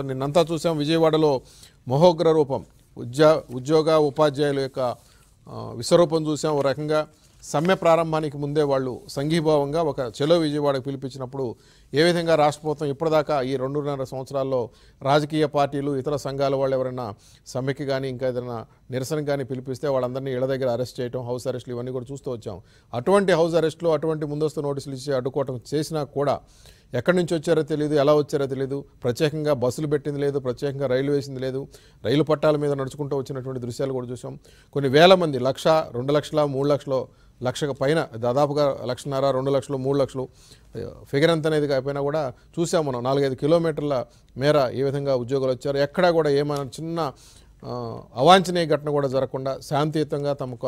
నిన్నంతా చూసాం విజయవాడలో మహోగ్ర రూపం. ఉద్యో ఉద్యోగ ఉపాధ్యాయుల యొక్క విశ్వరూపం చూసాం. ఓ రకంగా సమ్మె ప్రారంభానికి ముందే వాళ్ళు సంఘీభావంగా ఒక చెలో విజయవాడకు పిలిపించినప్పుడు ఏ విధంగా రాష్ట్ర ప్రభుత్వం ఇప్పటిదాకా ఈ రెండున్నర సంవత్సరాల్లో రాజకీయ పార్టీలు ఇతర సంఘాల వాళ్ళు ఎవరైనా సమ్మెకి కానీ ఇంకా ఏదైనా నిరసన కానీ పిలిపిస్తే వాళ్ళందరినీ ఇళ్ళ దగ్గర అరెస్ట్ చేయడం హౌస్ అరెస్టులు ఇవన్నీ కూడా చూస్తూ వచ్చాం. అటువంటి హౌస్ అరెస్టులు అటువంటి ముందస్తు నోటీసులు ఇచ్చి అడ్డుకోవటం చేసినా కూడా ఎక్కడి నుంచి వచ్చారో తెలియదు ఎలా వచ్చారో తెలియదు ప్రత్యేకంగా బస్సులు పెట్టింది లేదు ప్రత్యేకంగా రైలు వేసింది లేదు. రైలు పట్టాల మీద నడుచుకుంటూ వచ్చినటువంటి దృశ్యాలు కూడా చూసాం. కొన్ని వేల మంది లక్ష రెండు లక్షల మూడు లక్షలు లక్షకు పైన దాదాపుగా లక్షన్నర రెండు లక్షలు మూడు లక్షలు ఫిగర్ ఎంత అనేది కాకపోయినా కూడా చూసాం మనం. నాలుగైదు కిలోమీటర్ల మేర ఏ విధంగా ఉద్యోగులు వచ్చారు ఎక్కడా కూడా ఏమైనా చిన్న అవాంఛనీయ ఘటన కూడా జరగకుండా శాంతియుతంగా తమ ఒక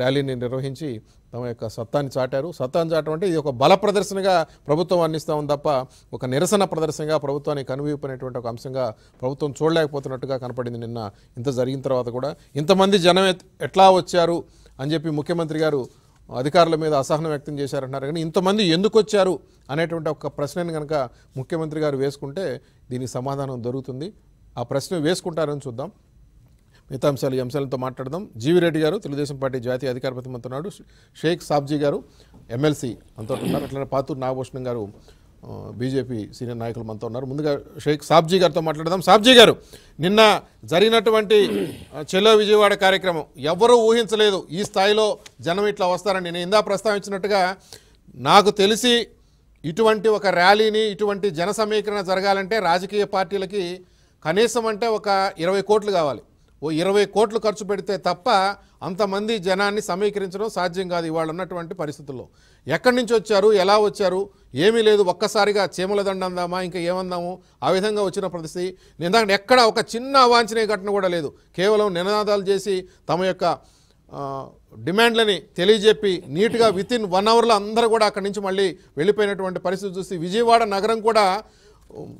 ర్యాలీని నిర్వహించి తమ యొక్క సత్తాన్ని చాటారు. సత్తాన్ని చాటం అంటే ఇది ఒక బల ప్రదర్శనగా ప్రభుత్వం అందిస్తూ ఉంది తప్ప ఒక నిరసన ప్రదర్శనగా ప్రభుత్వానికి కనువిప్పనేటువంటి ఒక అంశంగా ప్రభుత్వం చూడలేకపోతున్నట్టుగా కనపడింది నిన్న. ఇంత జరిగిన తర్వాత కూడా ఇంతమంది జనం ఎట్లా వచ్చారు అని చెప్పి ముఖ్యమంత్రి గారు అధికారుల మీద అసహనం వ్యక్తం చేశారంటున్నారు. కానీ ఇంతమంది ఎందుకు వచ్చారు అనేటువంటి ఒక ప్రశ్నను కనుక ముఖ్యమంత్రి గారు వేసుకుంటే దీనికి సమాధానం దొరుకుతుంది. ఆ ప్రశ్న వేసుకుంటారని చూద్దాం. మిగతా అంశాలు ఈ అంశాలతో మాట్లాడదాం. జీవిరెడ్డి గారు తెలుగుదేశం పార్టీ జాతీయ అధికార ప్రతినిధి ఉన్నాడు షేక్ సాబ్జీ గారు ఎమ్మెల్సీ మనతో ఉన్నారు అట్లనే పాతూరు నాగభూషణం గారు బీజేపీ సీనియర్ నాయకులు మనతో ఉన్నారు. ముందుగా షేక్ సాబ్జీ గారితో మాట్లాడదాం. సాబ్జీ గారు నిన్న జరిగినటువంటి చెలో విజయవాడ కార్యక్రమం ఎవరూ ఊహించలేదు. ఈ స్థాయిలో జనం ఇట్లా వస్తారని నేను ఇందా ప్రస్తావించినట్టుగా నాకు తెలిసి ఇటువంటి ఒక ర్యాలీని ఇటువంటి జన సమీకరణ జరగాలంటే రాజకీయ పార్టీలకి కనీసం అంటే ఒక ఇరవై కోట్లు కావాలి. ఓ ఇరవై కోట్లు ఖర్చు పెడితే తప్ప అంతమంది జనాన్ని సమీకరించడం సాధ్యం కాదు ఇవాళ ఉన్నటువంటి పరిస్థితుల్లో. ఎక్కడి నుంచి వచ్చారు? ఎలా వచ్చారు? ఏమీ లేదు. ఒక్కసారిగా చీమల దండ అందామా? ఇంకా ఏమందాము? ఆ విధంగా వచ్చిన పరిస్థితి. నిందాక ఎక్కడ ఒక చిన్న అవాంఛనీయ ఘటన కూడా లేదు. కేవలం నినాదాలు చేసి తమ యొక్క డిమాండ్లని తెలియజెప్పి నీట్గా విత్ ఇన్ వన్ అవర్లో అందరూ కూడా అక్కడి నుంచి మళ్ళీ వెళ్ళిపోయినటువంటి పరిస్థితి చూసి విజయవాడ నగరం కూడా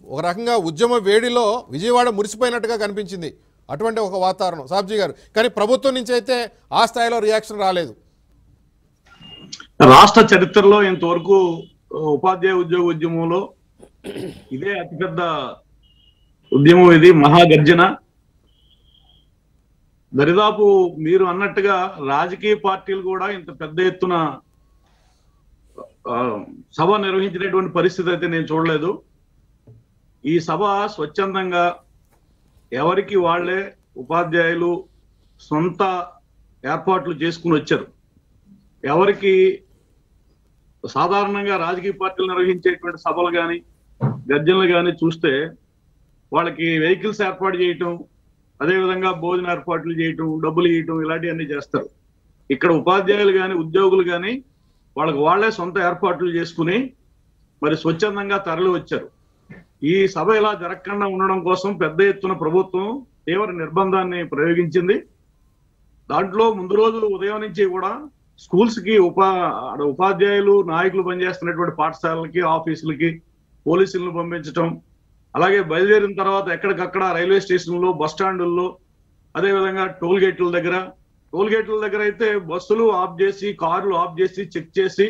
ఒక రకంగా ఉద్యమ వేడిలో విజయవాడ మురిసిపోయినట్టుగా కనిపించింది. అటువంటి ఒక వాతావరణం. సాబ్జీ గారు కానీ ప్రభుత్వం నుంచి అయితే ఆ స్థాయిలో రియాక్షన్ రాలేదు. రాష్ట్ర చరిత్రలో ఇంతవరకు ఉపాధ్యాయ ఉద్యోగ ఉద్యమంలో ఇదే అతిపెద్ద ఉద్యమం ఇది మహాగర్జన. దరిదాపు మీరు అన్నట్టుగా రాజకీయ పార్టీలు కూడా ఇంత పెద్ద ఎత్తున సభ నిర్వహించినటువంటి పరిస్థితి అయితే నేను చూడలేదు. ఈ సభ స్వచ్ఛందంగా ఎవరికి వాళ్ళే ఉపాధ్యాయులు సొంత ఏర్పాట్లు చేసుకుని వచ్చారు. ఎవరికి సాధారణంగా రాజకీయ పార్టీలు నిర్వహించేటువంటి సభలు కానీ గర్జనలు కానీ చూస్తే వాళ్ళకి వెహికల్స్ ఏర్పాటు చేయటం అదేవిధంగా భోజన ఏర్పాట్లు చేయటం డబ్బులు ఇవ్వటం ఇలాంటివన్నీ చేస్తారు. ఇక్కడ ఉపాధ్యాయులు కానీ ఉద్యోగులు కానీ వాళ్ళకి వాళ్ళే సొంత ఏర్పాట్లు చేసుకుని మరి స్వచ్ఛందంగా తరలి వచ్చారు ఈ సభ ఇలా జరగకుండా ఉండడం కోసం పెద్ద ఎత్తున ప్రభుత్వం తీవ్ర నిర్బంధాన్ని ప్రయోగించింది. దాంట్లో ముందు రోజు ఉదయం నుంచి కూడా స్కూల్స్కి ఉపా ఉపాధ్యాయులు నాయకులు పనిచేస్తున్నటువంటి పాఠశాలలకి ఆఫీసులకి పోలీసులను పంపించటం అలాగే బయలుదేరిన తర్వాత ఎక్కడికక్కడ రైల్వే స్టేషన్లో బస్ స్టాండుల్లో అదేవిధంగా టోల్ గేట్ల దగ్గర. టోల్ గేట్ల దగ్గర అయితే బస్సులు ఆఫ్ చేసి కార్లు ఆఫ్ చేసి చెక్ చేసి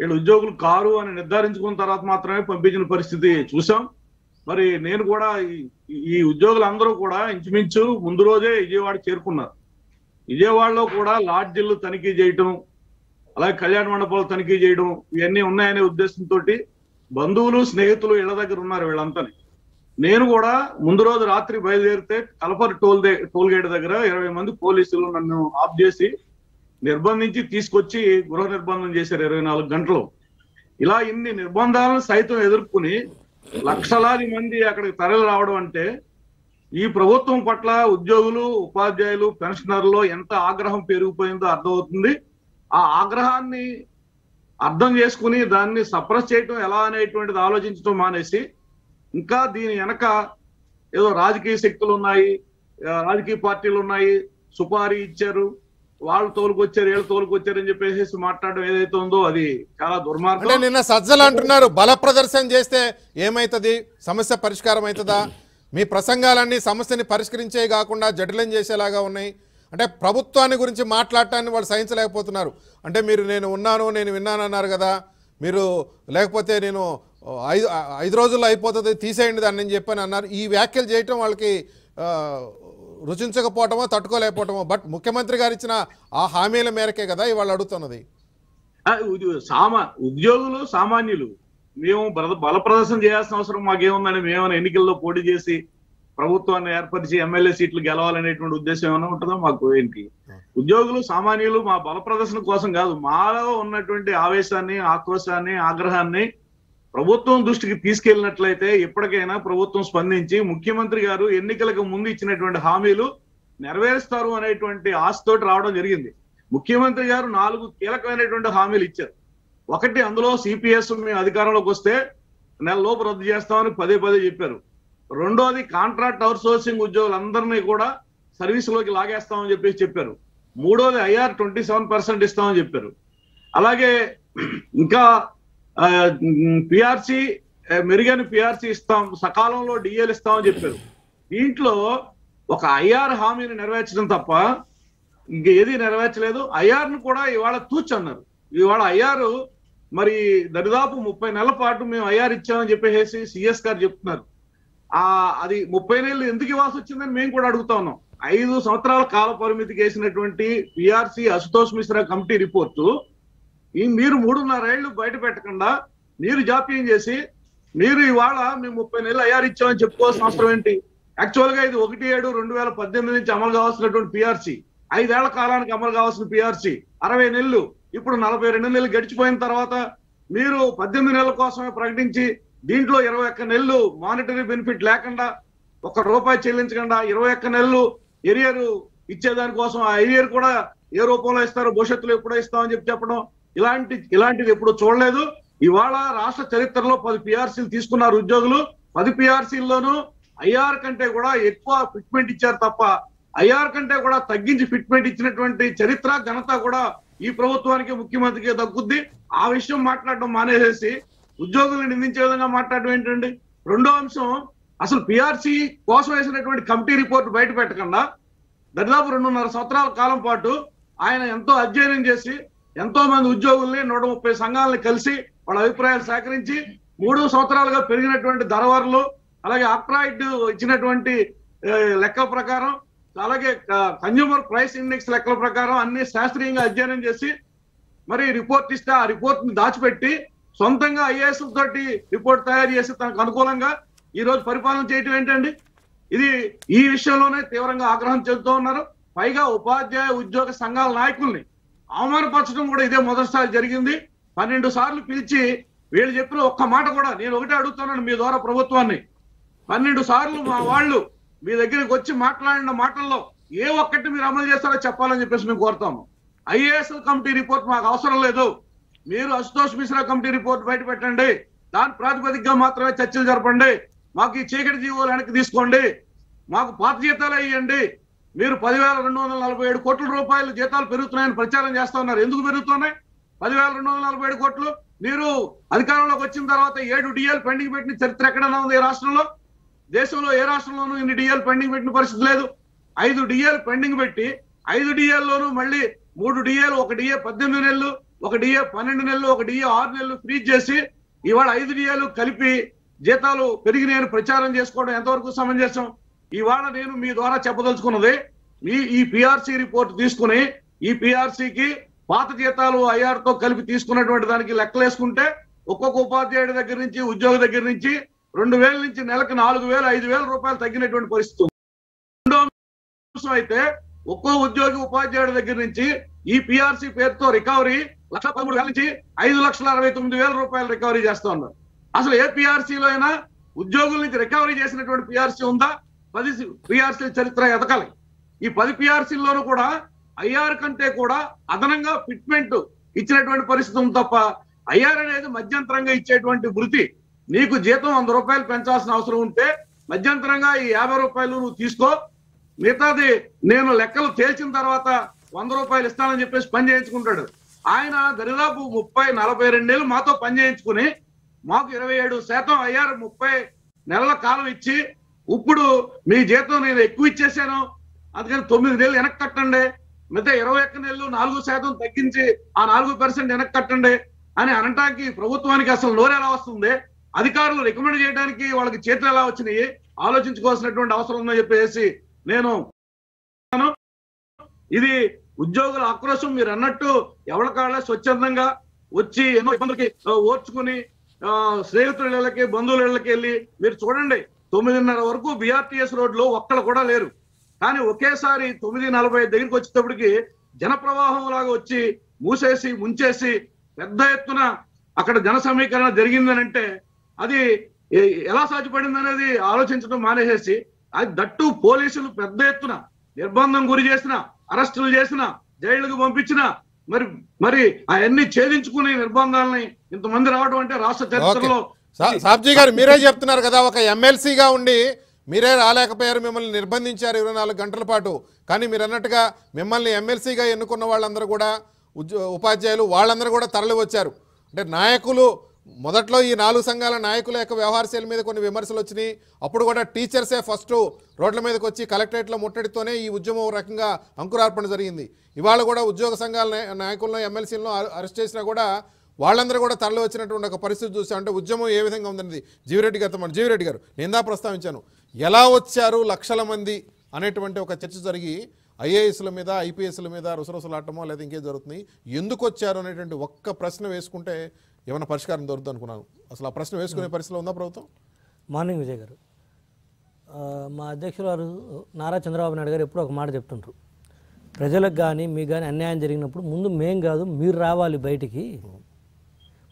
వీళ్ళు ఉద్యోగులు కారు అని నిర్ధారించుకున్న తర్వాత మాత్రమే పంపించిన పరిస్థితి చూసాం. మరి నేను కూడా ఈ- ఈ ఉద్యోగులందరూ కూడా ఇంచుమించు ముందు రోజే విజయవాడ చేరుకున్నారు. విజయవాడలో కూడా లాడ్జీలు తనిఖీ చేయటం అలాగే కళ్యాణ మండపాలు తనిఖీ చేయడం ఇవన్నీ ఉన్నాయనే ఉద్దేశంతో బంధువులు స్నేహితులు ఇళ్ళ దగ్గర ఉన్నారు వీళ్ళంతాని. నేను కూడా ముందు రోజు రాత్రి బయలుదేరితే కలపర్ టోల్ టోల్ గేట్ దగ్గర ఇరవై మంది పోలీసులు నన్ను ఆఫ్ చేసి నిర్బంధించి తీసుకొచ్చి గృహ నిర్బంధం చేశారు ఇరవై నాలుగు గంటలు. ఇలా ఇన్ని నిర్బంధాలను సైతం ఎదుర్కొని లక్షలాది మంది అక్కడికి తరలి రావడం అంటే ఈ ప్రభుత్వం పట్ల ఉద్యోగులు ఉపాధ్యాయులు పెన్షనర్లో ఎంత ఆగ్రహం పెరిగిపోయిందో అర్థమవుతుంది. ఆ ఆగ్రహాన్ని అర్థం చేసుకుని దాన్ని సప్రెస్ చేయటం ఎలా అనేటువంటిది ఆలోచించడం మానేసి ఇంకా దీని వెనక ఏదో రాజకీయ శక్తులు ఉన్నాయి రాజకీయ పార్టీలు ఉన్నాయి సుపారీ ఇచ్చారు. వాళ్ళు తోలుకొచ్చారు వీళ్ళు తోలుకొచ్చారు అని చెప్పేసి మాట్లాడడం ఏదైతే ఉందో అది చాలా అంటే దుర్మార్గం నిన్న సజ్జలు అంటున్నారు బల ప్రదర్శన చేస్తే ఏమవుతుంది సమస్య పరిష్కారం అవుతుందా మీ ప్రసంగాలన్నీ సమస్యని పరిష్కరించే కాకుండా జటిలం చేసేలాగా ఉన్నాయి. అంటే ప్రభుత్వాన్ని గురించి మాట్లాడటాన్ని వాళ్ళు సహించలేకపోతున్నారు. అంటే మీరు నేను ఉన్నాను నేను విన్నాను అన్నారు కదా. మీరు లేకపోతే నేను ఐదు ఐదు రోజుల్లో అయిపోతుంది తీసేయండి దాన్ని చెప్పని అన్నారు. ఈ వ్యాఖ్యలు చేయటం వాళ్ళకి రుచించకపోవటమో తట్టుకోలేకపోవటమో బట్ ముఖ్యమంత్రి గారు ఇచ్చిన ఆ హామీల మేరకే కదా ఇవాళ అడుగుతున్నది. సామా ఉద్యోగులు సామాన్యులు మేము బల- బల ప్రదర్శన చేయాల్సిన అవసరం మాకేముందని మేమైనా ఎన్నికల్లో పోటీ చేసి ప్రభుత్వాన్ని ఏర్పరిచి ఎమ్మెల్యే సీట్లు గెలవాలనేటువంటి ఉద్దేశం ఏమైనా ఉంటుందో మాకు ఏంటి? ఉద్యోగులు సామాన్యులు మా బల ప్రదర్శన కోసం కాదు మాలో ఉన్నటువంటి ఆవేశాన్ని ఆక్రోశాన్ని ఆగ్రహాన్ని ప్రభుత్వం దృష్టికి తీసుకెళ్ళినట్లయితే ఎప్పటికైనా ప్రభుత్వం స్పందించి ముఖ్యమంత్రి గారు ఎన్నికలకు ముందు ఇచ్చినటువంటి హామీలు నెరవేరుస్తారు అనేటువంటి ఆశతోటి రావడం జరిగింది. ముఖ్యమంత్రి గారు నాలుగు కీలకమైనటువంటి హామీలు ఇచ్చారు. ఒకటి అందులో సిపిఎస్ మేము అధికారంలోకి వస్తే నెల లోపు రద్దు చేస్తామని పదే పదే చెప్పారు. రెండోది కాంట్రాక్ట్ అవుట్ సోర్సింగ్ ఉద్యోగులందరినీ కూడా సర్వీసులోకి లాగేస్తామని చెప్పేసి చెప్పారు. మూడోది ఐఆర్ ట్వంటీ సెవెన్ పర్సెంట్ ఇస్తామని చెప్పారు. అలాగే ఇంకా పిఆర్సీ మెరుగైన పిఆర్సీ ఇస్తాం సకాలంలో డిఎల్ ఇస్తామని చెప్పారు. దీంట్లో ఒక ఐఆర్ హామీని నెరవేర్చడం తప్ప ఇంక ఏది నెరవేర్చలేదు. ఐఆర్ను కూడా ఇవాళ తూచ్ అన్నారు. ఇవాళ ఐఆర్ మరి దరిదాపు ముప్పై నెలల పాటు మేము ఐఆర్ ఇచ్చామని చెప్పేసి సిఎస్ గారు చెప్తున్నారు. ఆ అది ముప్పై నెలలు ఎందుకు ఇవ్వాల్సి వచ్చిందని మేము కూడా అడుగుతా ఉన్నాం. ఐదు సంవత్సరాల కాల పరిమితికి వేసినటువంటి PRC Ashutosh Mishra committee report ఈ మీరు మూడున్నరేళ్ళు బయట పెట్టకుండా మీరు జాప్యం చేసి మీరు ఇవాళ మేము ముప్పై నెలలు ఐఆర్ ఇచ్చామని చెప్పుకోవాల్సిన అవసరం ఏంటి? యాక్చువల్గా ఇది ఒకటి ఏడు రెండు వేల పద్దెనిమిది నుంచి అమలు కావాల్సినటువంటి పిఆర్సి. ఐదేళ్ళ కాలానికి అమలు కావాల్సిన పిఆర్సి. అరవై నెలలు. ఇప్పుడు నలభై రెండు నెలలు గడిచిపోయిన తర్వాత మీరు పద్దెనిమిది నెలల కోసమే ప్రకటించి దీంట్లో ఇరవై ఒక్క నెలలు మానిటరీ బెనిఫిట్ లేకుండా ఒక రూపాయి చెల్లించకుండా ఇరవై ఒక్క నెలలు ఎరియర్ ఇచ్చేదానికోసం ఆ ఎరియర్ కూడా ఏ రూపంలో ఇస్తారు భవిష్యత్తులో ఎప్పుడో ఇస్తామని చెప్పి చెప్పడం ఇలాంటి ఇలాంటిది ఎప్పుడు చూడలేదు. ఇవాళ రాష్ట్ర చరిత్రలో పది పిఆర్సీలు తీసుకున్నారు ఉద్యోగులు. పది పిఆర్సీల్లోనూ ఐఆర్ కంటే కూడా ఎక్కువ ఫిట్మెంట్ ఇచ్చారు తప్ప ఐఆర్ కంటే కూడా తగ్గించి ఫిట్మెంట్ ఇచ్చినటువంటి చరిత్ర ఘనత కూడా ఈ ప్రభుత్వానికి ముఖ్యమంత్రికి దక్కుద్ది. ఆ విషయం మాట్లాడడం మానేసేసి ఉద్యోగులను నిందించే విధంగా మాట్లాడడం ఏంటండి? రెండో అంశం అసలు పిఆర్సీ కోసం వేసినటువంటి కమిటీ రిపోర్ట్ బయట పెట్టకుండా దాదాపు రెండున్నర సంవత్సరాల కాలం పాటు ఆయన ఎంతో అధ్యయనం చేసి ఎంతో మంది ఉద్యోగుల్ని నూట ముప్పై సంఘాలను కలిసి వాళ్ళ అభిప్రాయాలు సేకరించి మూడు సంవత్సరాలుగా పెరిగినటువంటి ధరవరలు అలాగే అప్రాయిడ్ ఇచ్చినటువంటి లెక్క లెక్కల ప్రకారం అలాగే కన్జ్యూమర్ ప్రైస్ ఇండెక్స్ లెక్కల ప్రకారం అన్ని శాస్త్రీయంగా అధ్యయనం చేసి మరి రిపోర్ట్ ఇస్తే ఆ రిపోర్ట్ని దాచిపెట్టి సొంతంగా ఐఏఎస్ తోటి రిపోర్ట్ తయారు చేసి తనకు అనుకూలంగా ఈ రోజు పరిపాలన చేయటం ఏంటండి? ఇది ఈ విషయంలోనే తీవ్రంగా ఆగ్రహం చెందుతూ ఉన్నారు. పైగా ఉపాధ్యాయ ఉద్యోగ సంఘాల నాయకుల్ని అవమానపరచడం కూడా ఇదే మొదటిసారి జరిగింది. పన్నెండు సార్లు పిలిచి వీళ్ళు చెప్పిన ఒక్క మాట కూడా నేను ఒకటే అడుగుతున్నాను మీ ద్వారా ప్రభుత్వాన్ని. పన్నెండు సార్లు మా వాళ్ళు మీ దగ్గరికి వచ్చి మాట్లాడిన మాటల్లో ఏ ఒక్కటి మీరు అమలు చేస్తారో చెప్పాలని చెప్పేసి మేము కోరుతాము. ఐఏఎస్ కమిటీ రిపోర్ట్ మాకు అవసరం లేదు. మీరు అశుతోష్ మిశ్రా కమిటీ రిపోర్ట్ బయట పెట్టండి. దాని ప్రాతిపదికగా మాత్రమే చర్చలు జరపండి. మాకు ఈ చీకటి జీవోలు వెనక్కి తీసుకోండి. మాకు పాత జీతాలు ఇవ్వండి మీరు పదివేల రెండు వందల నలభై ఏడు కోట్ల రూపాయలు జీతాలు పెరుగుతున్నాయని ప్రచారం చేస్తా ఉన్నారు. ఎందుకు పెరుగుతున్నాయి? పదివేల రెండు వందల నలభై ఏడు కోట్లు. మీరు అధికారంలోకి వచ్చిన తర్వాత ఏడు డిఎల్ పెండింగ్ పెట్టిన చరిత్ర ఎక్కడైనా ఉంది ఈ రాష్ట్రంలో? దేశంలో ఏ రాష్ట్రంలోనూ ఇన్ని డిఎల్ పెండింగ్ పెట్టిన పరిస్థితి లేదు. ఐదు డిఎల్ పెండింగ్ పెట్టి ఐదు డిఎల్లోనూ మళ్ళీ మూడు డిఎల్ ఒక డిఏ పద్దెనిమిది నెలలు ఒక డిఏ పన్నెండు నెలలు ఒక డిఏ ఆరు నెలలు ఫ్రీజ్ చేసి ఇవాళ ఐదు డిఏలు కలిపి జీతాలు పెరిగినాయని ప్రచారం చేసుకోవడం ఎంతవరకు సమంజసం? ఇవాళ నేను మీ ద్వారా చెప్పదలుచుకున్నది మీ ఈ పిఆర్సీ రిపోర్ట్ తీసుకుని ఈ పిఆర్సీకి పాత జీతాలు ఐఆర్తో కలిపి తీసుకున్నటువంటి దానికి లెక్కలేసుకుంటే ఒక్కొక్క ఉపాధ్యాయుడి దగ్గర నుంచి ఉద్యోగి దగ్గర నుంచి రెండు వేల నుంచి నెలకు నాలుగు వేలు ఐదు వేల రూపాయలు తగ్గినటువంటి పరిస్థితి రెండో అంశం అయితే ఒక్కో ఉద్యోగి ఉపాధ్యాయుడి దగ్గర నుంచి ఈ పిఆర్సీ పేరుతో రికవరీ లక్ష పదమూడు వేల నుంచి ఐదు లక్షల అరవై తొమ్మిది వేల రూపాయలు రికవరీ చేస్తా ఉన్నారు. అసలు ఏ పిఆర్సీలో అయినా ఉద్యోగుల నుంచి రికవరీ చేసినటువంటి పిఆర్సీ ఉందా? పది పిఆర్సీ చరిత్ర ఎదకాలి ఈ పది పిఆర్సీల్లోనూ కూడా ఐఆర్ కంటే కూడా అదనంగా ఫిట్మెంట్ ఇచ్చినటువంటి పరిస్థితి ఉంది తప్ప ఐఆర్ అనేది మధ్యంతరంగా ఇచ్చేటువంటి వృత్తి. నీకు జీతం వంద రూపాయలు పెంచాల్సిన అవసరం ఉంటే మధ్యంతరంగా ఈ యాభై రూపాయలు నువ్వు తీసుకో. మిగతాది నేను లెక్కలు తేల్చిన తర్వాత వంద రూపాయలు ఇస్తానని చెప్పేసి పని చేయించుకుంటాడు. ఆయన దరిదాపు ముప్పై నలభై రెండేళ్ళు మాతో పని చేయించుకుని మాకు ఇరవై ఏడు శాతం అయ్యారు ముప్పై నెలల కాలం ఇచ్చి ఇప్పుడు మీ జీతం నేను ఎక్కువ ఇచ్చేసాను. అందుకని తొమ్మిది నెలలు వెనక్కి కట్టండి. మిగతా ఇరవై ఒక్క నెలలు నాలుగు శాతం తగ్గించి ఆ నాలుగు పర్సెంట్ వెనక్కి కట్టండి అని అనటానికి ప్రభుత్వానికి అసలు నోరు ఎలా వస్తుంది? అధికారులు రికమెండ్ చేయడానికి వాళ్ళకి చేతులు ఎలా వచ్చినాయి? ఆలోచించుకోవాల్సినటువంటి అవసరం ఉందని చెప్పేసి నేను ఇది ఉద్యోగుల ఆక్రోశం. మీరు అన్నట్టు ఎవరికాళ్ళ స్వచ్ఛందంగా వచ్చి ఎన్నో ఇబ్బందులకి ఓర్చుకుని స్నేహితుల ఇళ్ళకి బంధువుల ఇళ్ళకి వెళ్ళి మీరు చూడండి. తొమ్మిదిన్నర వరకు బిఆర్టీఎస్ రోడ్లో ఒక్కళ్ళు కూడా లేరు. కానీ ఒకేసారి తొమ్మిది నలభై దగ్గరికి వచ్చేటప్పటికి జనప్రవాహం లాగా వచ్చి మూసేసి ముంచేసి పెద్ద ఎత్తున అక్కడ జన సమీకరణ జరిగిందని అంటే అది ఎలా సాధ్యపడింది అనేది ఆలోచించడం మానేసేసి అది దట్టు పోలీసులు పెద్ద ఎత్తున నిర్బంధం గురి చేసిన అరెస్టులు చేసిన జైళ్ళకు పంపించిన మరి మరి అవన్నీ ఛేదించుకునే నిర్బంధాలని ఇంతమంది రావడం అంటే రాష్ట్ర చరిత్రలో సాబ్జీ గారు మీరే చెప్తున్నారు కదా ఒక ఎమ్మెల్సీగా ఉండి మీరే రాలేకపోయారు మిమ్మల్ని నిర్బంధించారు ఇరవై నాలుగు గంటల పాటు. కానీ మీరు అన్నట్టుగా మిమ్మల్ని ఎమ్మెల్సీగా ఎన్నుకున్న వాళ్ళందరూ కూడా ఉద్యో ఉపాధ్యాయులు వాళ్ళందరూ కూడా తరలి వచ్చారు అంటే నాయకులు మొదట్లో ఈ నాలుగు సంఘాల నాయకుల యొక్క వ్యవహార శైలి మీద కొన్ని విమర్శలు వచ్చినాయి. అప్పుడు కూడా టీచర్సే ఫస్ట్ రోడ్ల మీదకి వచ్చి కలెక్టరేట్లో ముట్టడితోనే ఈ ఉద్యమం రకంగా అంకురార్పణ జరిగింది. ఇవాళ కూడా ఉద్యోగ సంఘాల నాయ- నాయకులను ఎమ్మెల్సీలను అరెస్ట్ చేసినా కూడా వాళ్ళందరూ కూడా తరలి వచ్చినటువంటి ఒక పరిస్థితి చూసాం అంటే ఉద్యమం ఏ విధంగా ఉందనేది జీవిరెడ్డి గారితో మన జీవిరెడ్డి గారు నేను ప్రస్తావించాను. ఎలా వచ్చారు లక్షల మంది అనేటువంటి ఒక చర్చ జరిగి ఐఏఎస్ల మీద ఐపీఎస్ల మీద రుసరుసలాటమో లేదా ఇంకేం జరుగుతుంది ఎందుకు వచ్చారు అనేటువంటి ఒక్క ప్రశ్న వేసుకుంటే ఏమైనా పరిష్కారం దొరుకుతుంది అనుకున్నాను. అసలు ఆ ప్రశ్న వేసుకునే పరిస్థితిలో ఉందా ప్రభుత్వం? మార్నింగ్ విజయ్ గారు. మా అధ్యక్షులు వారు నారా చంద్రబాబు నాయుడు గారు ఎప్పుడూ ఒక మాట చెప్తుంటారు ప్రజలకు కానీ మీకు కానీ అన్యాయం జరిగినప్పుడు ముందు మేం కాదు మీరు రావాలి బయటికి.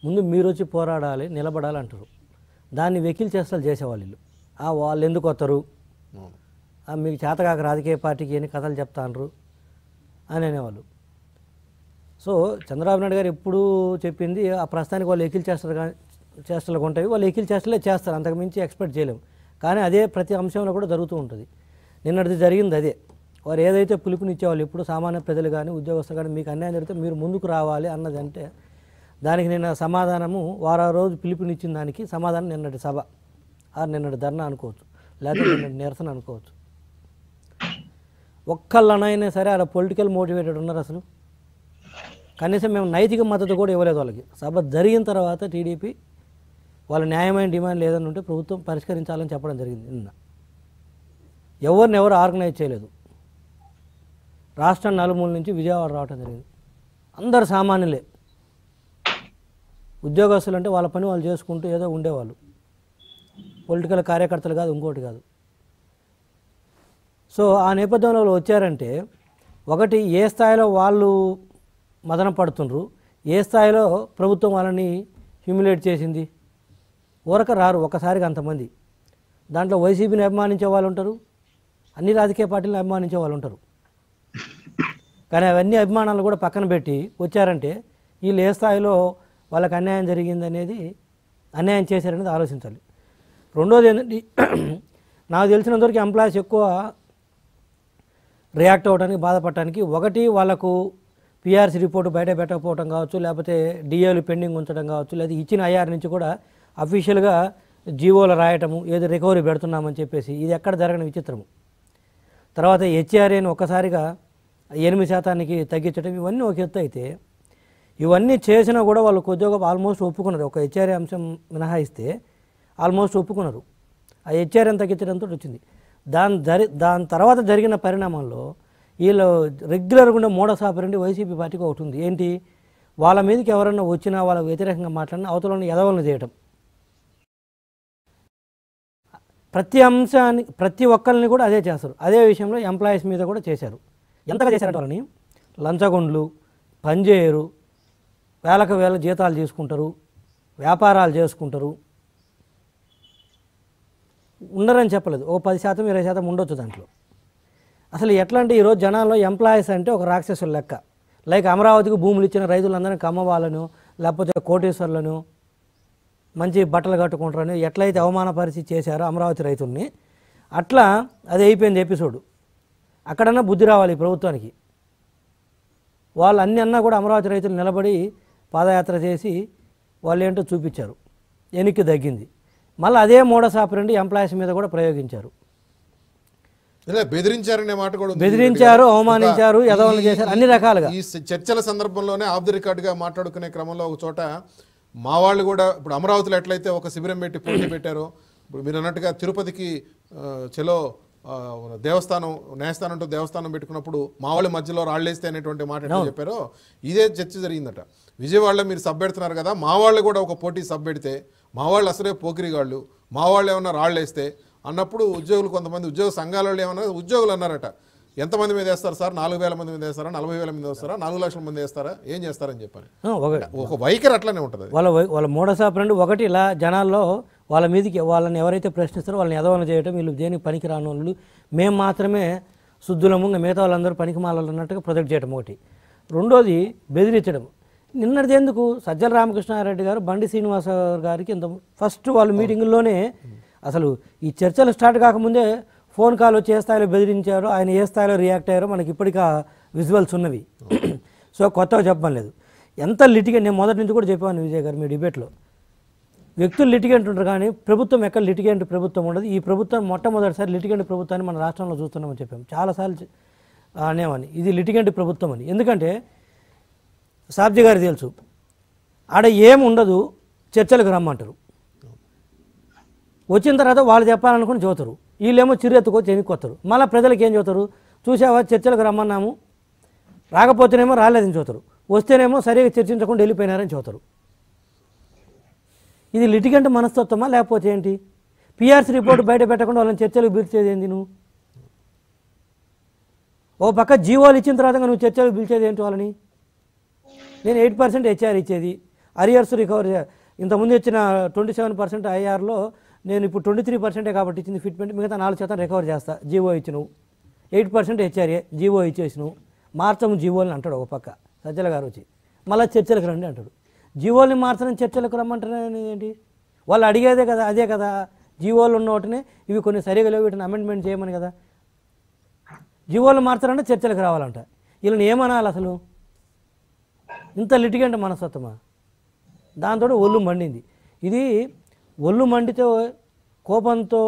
ముందు మీరు వచ్చి పోరాడాలి నిలబడాలి అంటారు. దాన్ని వెకిల్ చేష్టలు చేసేవాళ్ళు వీళ్ళు. ఆ వాళ్ళు ఎందుకు వస్తారు మీకు చేతకాక రాజకీయ పార్టీకి ఎన్ని కథలు చెప్తాండ్రు? అని అనేవాళ్ళు. సో చంద్రబాబు నాయుడు గారు ఎప్పుడూ చెప్పింది ఆ ప్రస్తుతానికి వాళ్ళు ఎకిల్ చేస్తారు కానీ చేష్టలు ఉంటాయి వాళ్ళు ఎకిల్ చేష్టలే చేస్తారు. అంతకు మించి ఎక్స్పెక్ట్ చేయలేము కానీ అదే ప్రతి అంశంలో కూడా జరుగుతూ ఉంటుంది. నిన్నటిది జరిగింది అదే. వారు ఏదైతే పిలుపునిచ్చేవాళ్ళు ఇప్పుడు సామాన్య ప్రజలు కానీ ఉద్యోగస్తులు కానీ మీకు అన్యాయం జరిగితే మీరు ముందుకు రావాలి అన్నది అంటే దానికి నిన్న సమాధానము వారం రోజు పిలుపునిచ్చిన దానికి సమాధానం నిన్నటి సభ. ఆ నిన్నటి ధర్నా అనుకోవచ్చు. లేకపోతే నిన్నటి నిరసన అనుకోవచ్చు. ఒక్కళ్ళనైనా సరే అలా పొలిటికల్ మోటివేటెడ్ ఉన్నారు అసలు. కనీసం మేము నైతిక మద్దతు కూడా ఇవ్వలేదు వాళ్ళకి. సభ జరిగిన తర్వాత టీడీపీ వాళ్ళ న్యాయమైన డిమాండ్ లేదని ఉంటే ప్రభుత్వం పరిష్కరించాలని చెప్పడం జరిగింది నిన్న. ఎవరిని ఎవరు ఆర్గనైజ్ చేయలేదు. రాష్ట్రం నలుమూల నుంచి విజయవాడ రావడం జరిగింది. అందరు సామాన్యులే. ఉద్యోగస్తులు అంటే వాళ్ళ పని వాళ్ళు చేసుకుంటూ ఏదో ఉండేవాళ్ళు. పొలిటికల్ కార్యకర్తలు కాదు ఇంకోటి కాదు. సో ఆ నేపథ్యంలో వాళ్ళు వచ్చారంటే ఒకటి ఏ స్థాయిలో వాళ్ళు మదన పడుతుండ్రు ఏ స్థాయిలో ప్రభుత్వం వాళ్ళని హ్యూమిలేట్ చేసింది? ఊరక రారు ఒక్కసారిగా అంతమంది. దాంట్లో వైసీపీని అభిమానించే వాళ్ళు ఉంటారు అన్ని రాజకీయ పార్టీలను అభిమానించే వాళ్ళు ఉంటారు. కానీ అవన్నీ అభిమానాలు కూడా పక్కన పెట్టి వచ్చారంటే వీళ్ళు ఏ స్థాయిలో వాళ్ళకి అన్యాయం జరిగింది అనేది అన్యాయం చేశారనేది ఆలోచించాలి. రెండోది ఏంటంటే నాకు తెలిసినంతవరకు ఎంప్లాయీస్ ఎక్కువ రియాక్ట్ అవ్వడానికి బాధపడటానికి ఒకటి వాళ్ళకు పిఆర్సీ రిపోర్టు బయట పెట్టకపోవడం కావచ్చు లేకపోతే డిఏలు పెండింగ్ ఉంచడం కావచ్చు లేదా ఇచ్చిన ఐఆర్ నుంచి కూడా అఫీషియల్గా జీవోలు రాయటము ఏదో రికవరీ పెడుతున్నామని చెప్పేసి ఇది ఎక్కడ జరగని విచిత్రము. తర్వాత హెచ్ఆర్ఏని ఒక్కసారిగా ఎనిమిది శాతానికి తగ్గించడం ఇవన్నీ ఒక ఎత్తు అయితే ఇవన్నీ చేసినా కూడా వాళ్ళు కొద్దిగా ఆల్మోస్ట్ ఒప్పుకున్నారు. ఒక హెచ్ఆర్ఏ అంశం మినహాయిస్తే ఆల్మోస్ట్ ఒప్పుకున్నారు. ఆ హెచ్ఆర్ఏని తగ్గించడంతో వచ్చింది. దాని జరి దాని తర్వాత జరిగిన పరిణామాల్లో వీళ్ళు రెగ్యులర్గా ఉండే మోడస్ ఆపరండి వైసీపీ పార్టీకి ఒకటి ఉంది. ఏంటి? వాళ్ళ మీదకి ఎవరన్నా వచ్చినా వాళ్ళ వ్యతిరేకంగా మాట్లాడినా అవతలని ఎదవలను చేయటం. ప్రతి అంశాన్ని ప్రతి ఒక్కరిని కూడా అదే చేస్తారు. అదే విషయంలో ఎంప్లాయీస్ మీద కూడా చేశారు. ఎంతగా చేశారంటే వాళ్ళని? లంచగొండ్లు పనిచేయరు వేలకు వేల జీతాలు తీసుకుంటారు వ్యాపారాలు చేసుకుంటారు. ఉండరని చెప్పలేదు. ఓ పది శాతం ఇరవై శాతం ఉండొచ్చు దాంట్లో. అసలు ఎట్లా అంటే ఈరోజు జనాల్లో ఎంప్లాయీస్ అంటే ఒక రాక్షసుల లెక్క. లైక్ అమరావతికి భూములు ఇచ్చిన రైతులందరినీ కమ్మవాళ్ళను లేకపోతే కోటేశ్వర్లను మంచి బట్టలు కట్టుకుంటారని ఎట్లయితే అవమానపరిచి చేశారో అమరావతి రైతుల్ని అట్లా అది అయిపోయింది ఎపిసోడ్. అక్కడన్నా బుద్ధి రావాలి ప్రభుత్వానికి. వాళ్ళు అన్ని అన్నా కూడా అమరావతి రైతులు నిలబడి పాదయాత్ర చేసి వాళ్ళు ఏంటో చూపించారు. ఎనికి తగ్గింది. మళ్ళీ అదే మోడస్ ఆపరండి ఎంప్లాయీస్ మీద కూడా ప్రయోగించారు. బెదిరించారనే మాట కూడా. బెదిరించారు, అవమానించారు, ఎదవలు ఈ- చేశారు, అన్ని రకాలుగా. ఈ చర్చల సందర్భంలోనే ఆఫ్ ది రికార్డ్గా మాట్లాడుకునే క్రమంలో ఒక చోట మా వాళ్ళు కూడా ఇప్పుడు అమరావతిలో ఎట్లయితే ఒక శిబిరం పెట్టి పోటీ పెట్టారో ఇప్పుడు మీరు అన్నట్టుగా తిరుపతికి చలో దేవస్థానం న్యాయస్థానం అంటూ దేవస్థానం పెట్టుకున్నప్పుడు మా వాళ్ళ మధ్యలో రాళ్ళేస్తే అనేటువంటి మాట చెప్పారో ఇదే చర్చ జరిగిందట. విజయవాడలో మీరు సబ్ పెడుతున్నారు కదా మా వాళ్ళు కూడా ఒక పోటీ సబ్ పెడితే మా వాళ్ళు అసలే పోకిరిగాళ్ళు మా వాళ్ళు ఏమన్నా రాళ్ళు వేస్తే అన్నప్పుడు ఉద్యోగులు కొంతమంది ఉద్యోగ సంఘాల వాళ్ళు ఏమన్నా ఉద్యోగులు అన్నారట ఎంతమంది మీద వేస్తారు సార్? నాలుగు వేల మంది మీద వేస్తారా? నలభై వేల మంది వేస్తారా? నాలుగు లక్షల మంది వేస్తారా? ఏం చేస్తారని చెప్పారు ఒక వైఖరి అట్లనే ఉంటుంది. వాళ్ళ వాళ్ళ మూడసాపు రెండు ఒకటి ఇలా జనాల్లో వాళ్ళ మీదకి వాళ్ళని ఎవరైతే ప్రశ్నిస్తారో వాళ్ళని ఎదవన చేయటం వీళ్ళు దేనికి పనికి రాని వాళ్ళు మేము మాత్రమే శుద్ధులము మిగతా వాళ్ళందరూ పనికి మాలలు అన్నట్టుగా ప్రొజెక్ట్ చేయడం ఒకటి. రెండోది బెదిరించడం. నిన్నటిది ఎందుకు? సజ్జల రామకృష్ణారెడ్డి గారు బండి శ్రీనివాసరావు గారికి ఇంత ఫస్ట్ వాళ్ళ మీటింగుల్లోనే అసలు ఈ చర్చలు స్టార్ట్ కాకముందే ఫోన్ కాల్ వచ్చి ఏ స్థాయిలో బెదిరించారో ఆయన ఏ స్థాయిలో రియాక్ట్ అయ్యారో మనకి ఇప్పటికీ విజువల్స్ ఉన్నవి. సో కొత్తగా చెప్పడం లేదు. ఎంత లిటిగెంట్ నేను మొదటి నుంచి కూడా చెప్పాను విజయ్ గారు మీ డిబేట్లో. వ్యక్తులు లిటిగెంట్ ఉంటారు కానీ ప్రభుత్వం ఎక్కడ లిటిగెంట్ ప్రభుత్వం ఉండదు. ఈ ప్రభుత్వం మొట్టమొదటిసారి లిటిగెంట్ ప్రభుత్వాన్ని మన రాష్ట్రంలో చూస్తున్నామని చెప్పాం చాలాసార్లు అనేవాన్ని ఇది లిటిగెంట్ ప్రభుత్వం అని. ఎందుకంటే సాబ్జీ గారు తెలుసు. ఆడ ఏం ఉండదు చర్చలకు రమ్మంటారు. వచ్చిన తర్వాత వాళ్ళు చెప్పాలనుకుని చదువుతారు వీళ్ళేమో చిరెత్తుకో ఎన్నుకొస్తారు మళ్ళీ ప్రజలకు ఏం చదువుతారు చూసావా చర్చలకు రమ్మన్నాము. రాకపోతేనేమో రాలేదని చదువుతారు వస్తేనేమో సరిగా చర్చించకుండా వెళ్ళిపోయినారని చదువుతారు ఇది లిటిగెంట్ మనస్తత్వమా లేకపోతే ఏంటి? పిఆర్సీ రిపోర్ట్ బయట పెట్టకుండా వాళ్ళని చర్చలకు పిలిచేది ఏంది నువ్వు? ఓ పక్క జీవోలు ఇచ్చిన తర్వాత నువ్వు చర్చలకు పిలిచేది ఏంటి వాళ్ళని? నేను ఎయిట్ పర్సెంట్ హెచ్ఆర్ ఇచ్చేది. అరియర్స్ రికవర్ ఇంతకుముందు ఇచ్చిన ట్వంటీ సెవెన్ పర్సెంట్ ఐఆర్లో నేను ఇప్పుడు ట్వంటీ త్రీ పర్సెంటే కాబట్టి ఇచ్చింది ఫిట్మెంట్ మిగతా నాలుగు శాతం రికవర్ చేస్తా. జీవో ఇచ్చినవు. ఎయిట్ పర్సెంట్ హెచ్ఆర్ఏ జీవో ఇచ్చేసినావు. మార్చము జీవోల్ని అంటాడు ఒక పక్క సజ్జల గారు వచ్చి. మళ్ళీ చర్చలకు రండి అంటాడు. జీవోల్ని మార్చడం చర్చలకు రమ్మంటారు ఏంటి? వాళ్ళు అడిగేదే కదా అదే కదా. జీవోలు ఉన్న వాటిని ఇవి కొన్ని సరిగా లేవు వీటిని అమెండ్మెంట్ చేయమని కదా. జీవోలు మార్చాలంటే చర్చలకు రావాలంట. వీళ్ళని ఏమనాలి అసలు? ఇంత లిటిగెంట్ మనస్తత్వమా? దాంతో ఒళ్ళు మండింది. ఇది ఒళ్ళు మండితే కోపంతో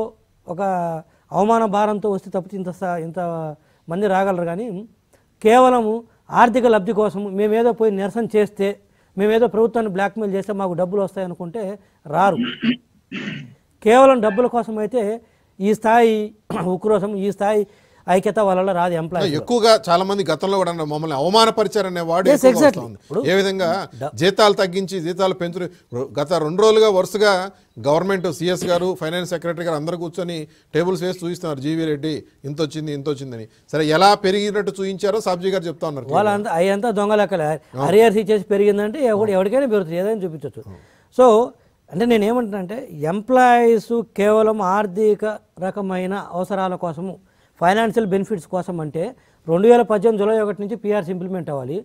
ఒక అవమాన భారంతో వస్తే తప్పితే ఇంత ఇంత మంది రాగలరు కానీ కేవలము ఆర్థిక లబ్ధి కోసం మేమేదో పోయి నిరసన చేస్తే మేమేదో ప్రభుత్వాన్ని బ్లాక్మెయిల్ చేస్తే మాకు డబ్బులు వస్తాయి అనుకుంటే రారు. కేవలం డబ్బుల కోసం అయితే ఈ స్థాయి ఉక్రోషం ఈ స్థాయి ఐక్యత వాళ్ళ రాదు ఎంప్లాయీ ఎక్కువగా చాలా మంది గతంలో కూడా మమ్మల్ని అవమానపరిచారనే వాడు ఏ విధంగా జీతాలు తగ్గించి జీతాలు పెంచు గత రెండు రోజులుగా వరుసగా గవర్నమెంట్ సిఎస్ గారు ఫైనాన్స్ సెక్రటరీ గారు అందరూ కూర్చొని టేబుల్స్ వేసి చూపిస్తున్నారు. జీవీ రెడ్డి ఇంత వచ్చింది ఇంత వచ్చిందని. సరే ఎలా పెరిగినట్టు చూపించారో సాబ్జీ గారు చెప్తా ఉన్నారు వాళ్ళంతా అయ్యంతా దొంగ లెక్కలే. ఇచ్చేసి పెరిగిందంటే ఎవరికైనా పెరుగుతుంది ఏదైనా చూపించవచ్చు సో అంటే నేను ఏమంటున్నానంటే ఎంప్లాయీస్ కేవలం ఆర్థిక రకమైన అవసరాల కోసము ఫైనాన్షియల్ బెనిఫిట్స్ కోసం అంటే రెండు వేల పద్దెనిమిది జూలై ఒకటి నుంచి పిఆర్స్ ఇంప్లిమెంట్ అవ్వాలి.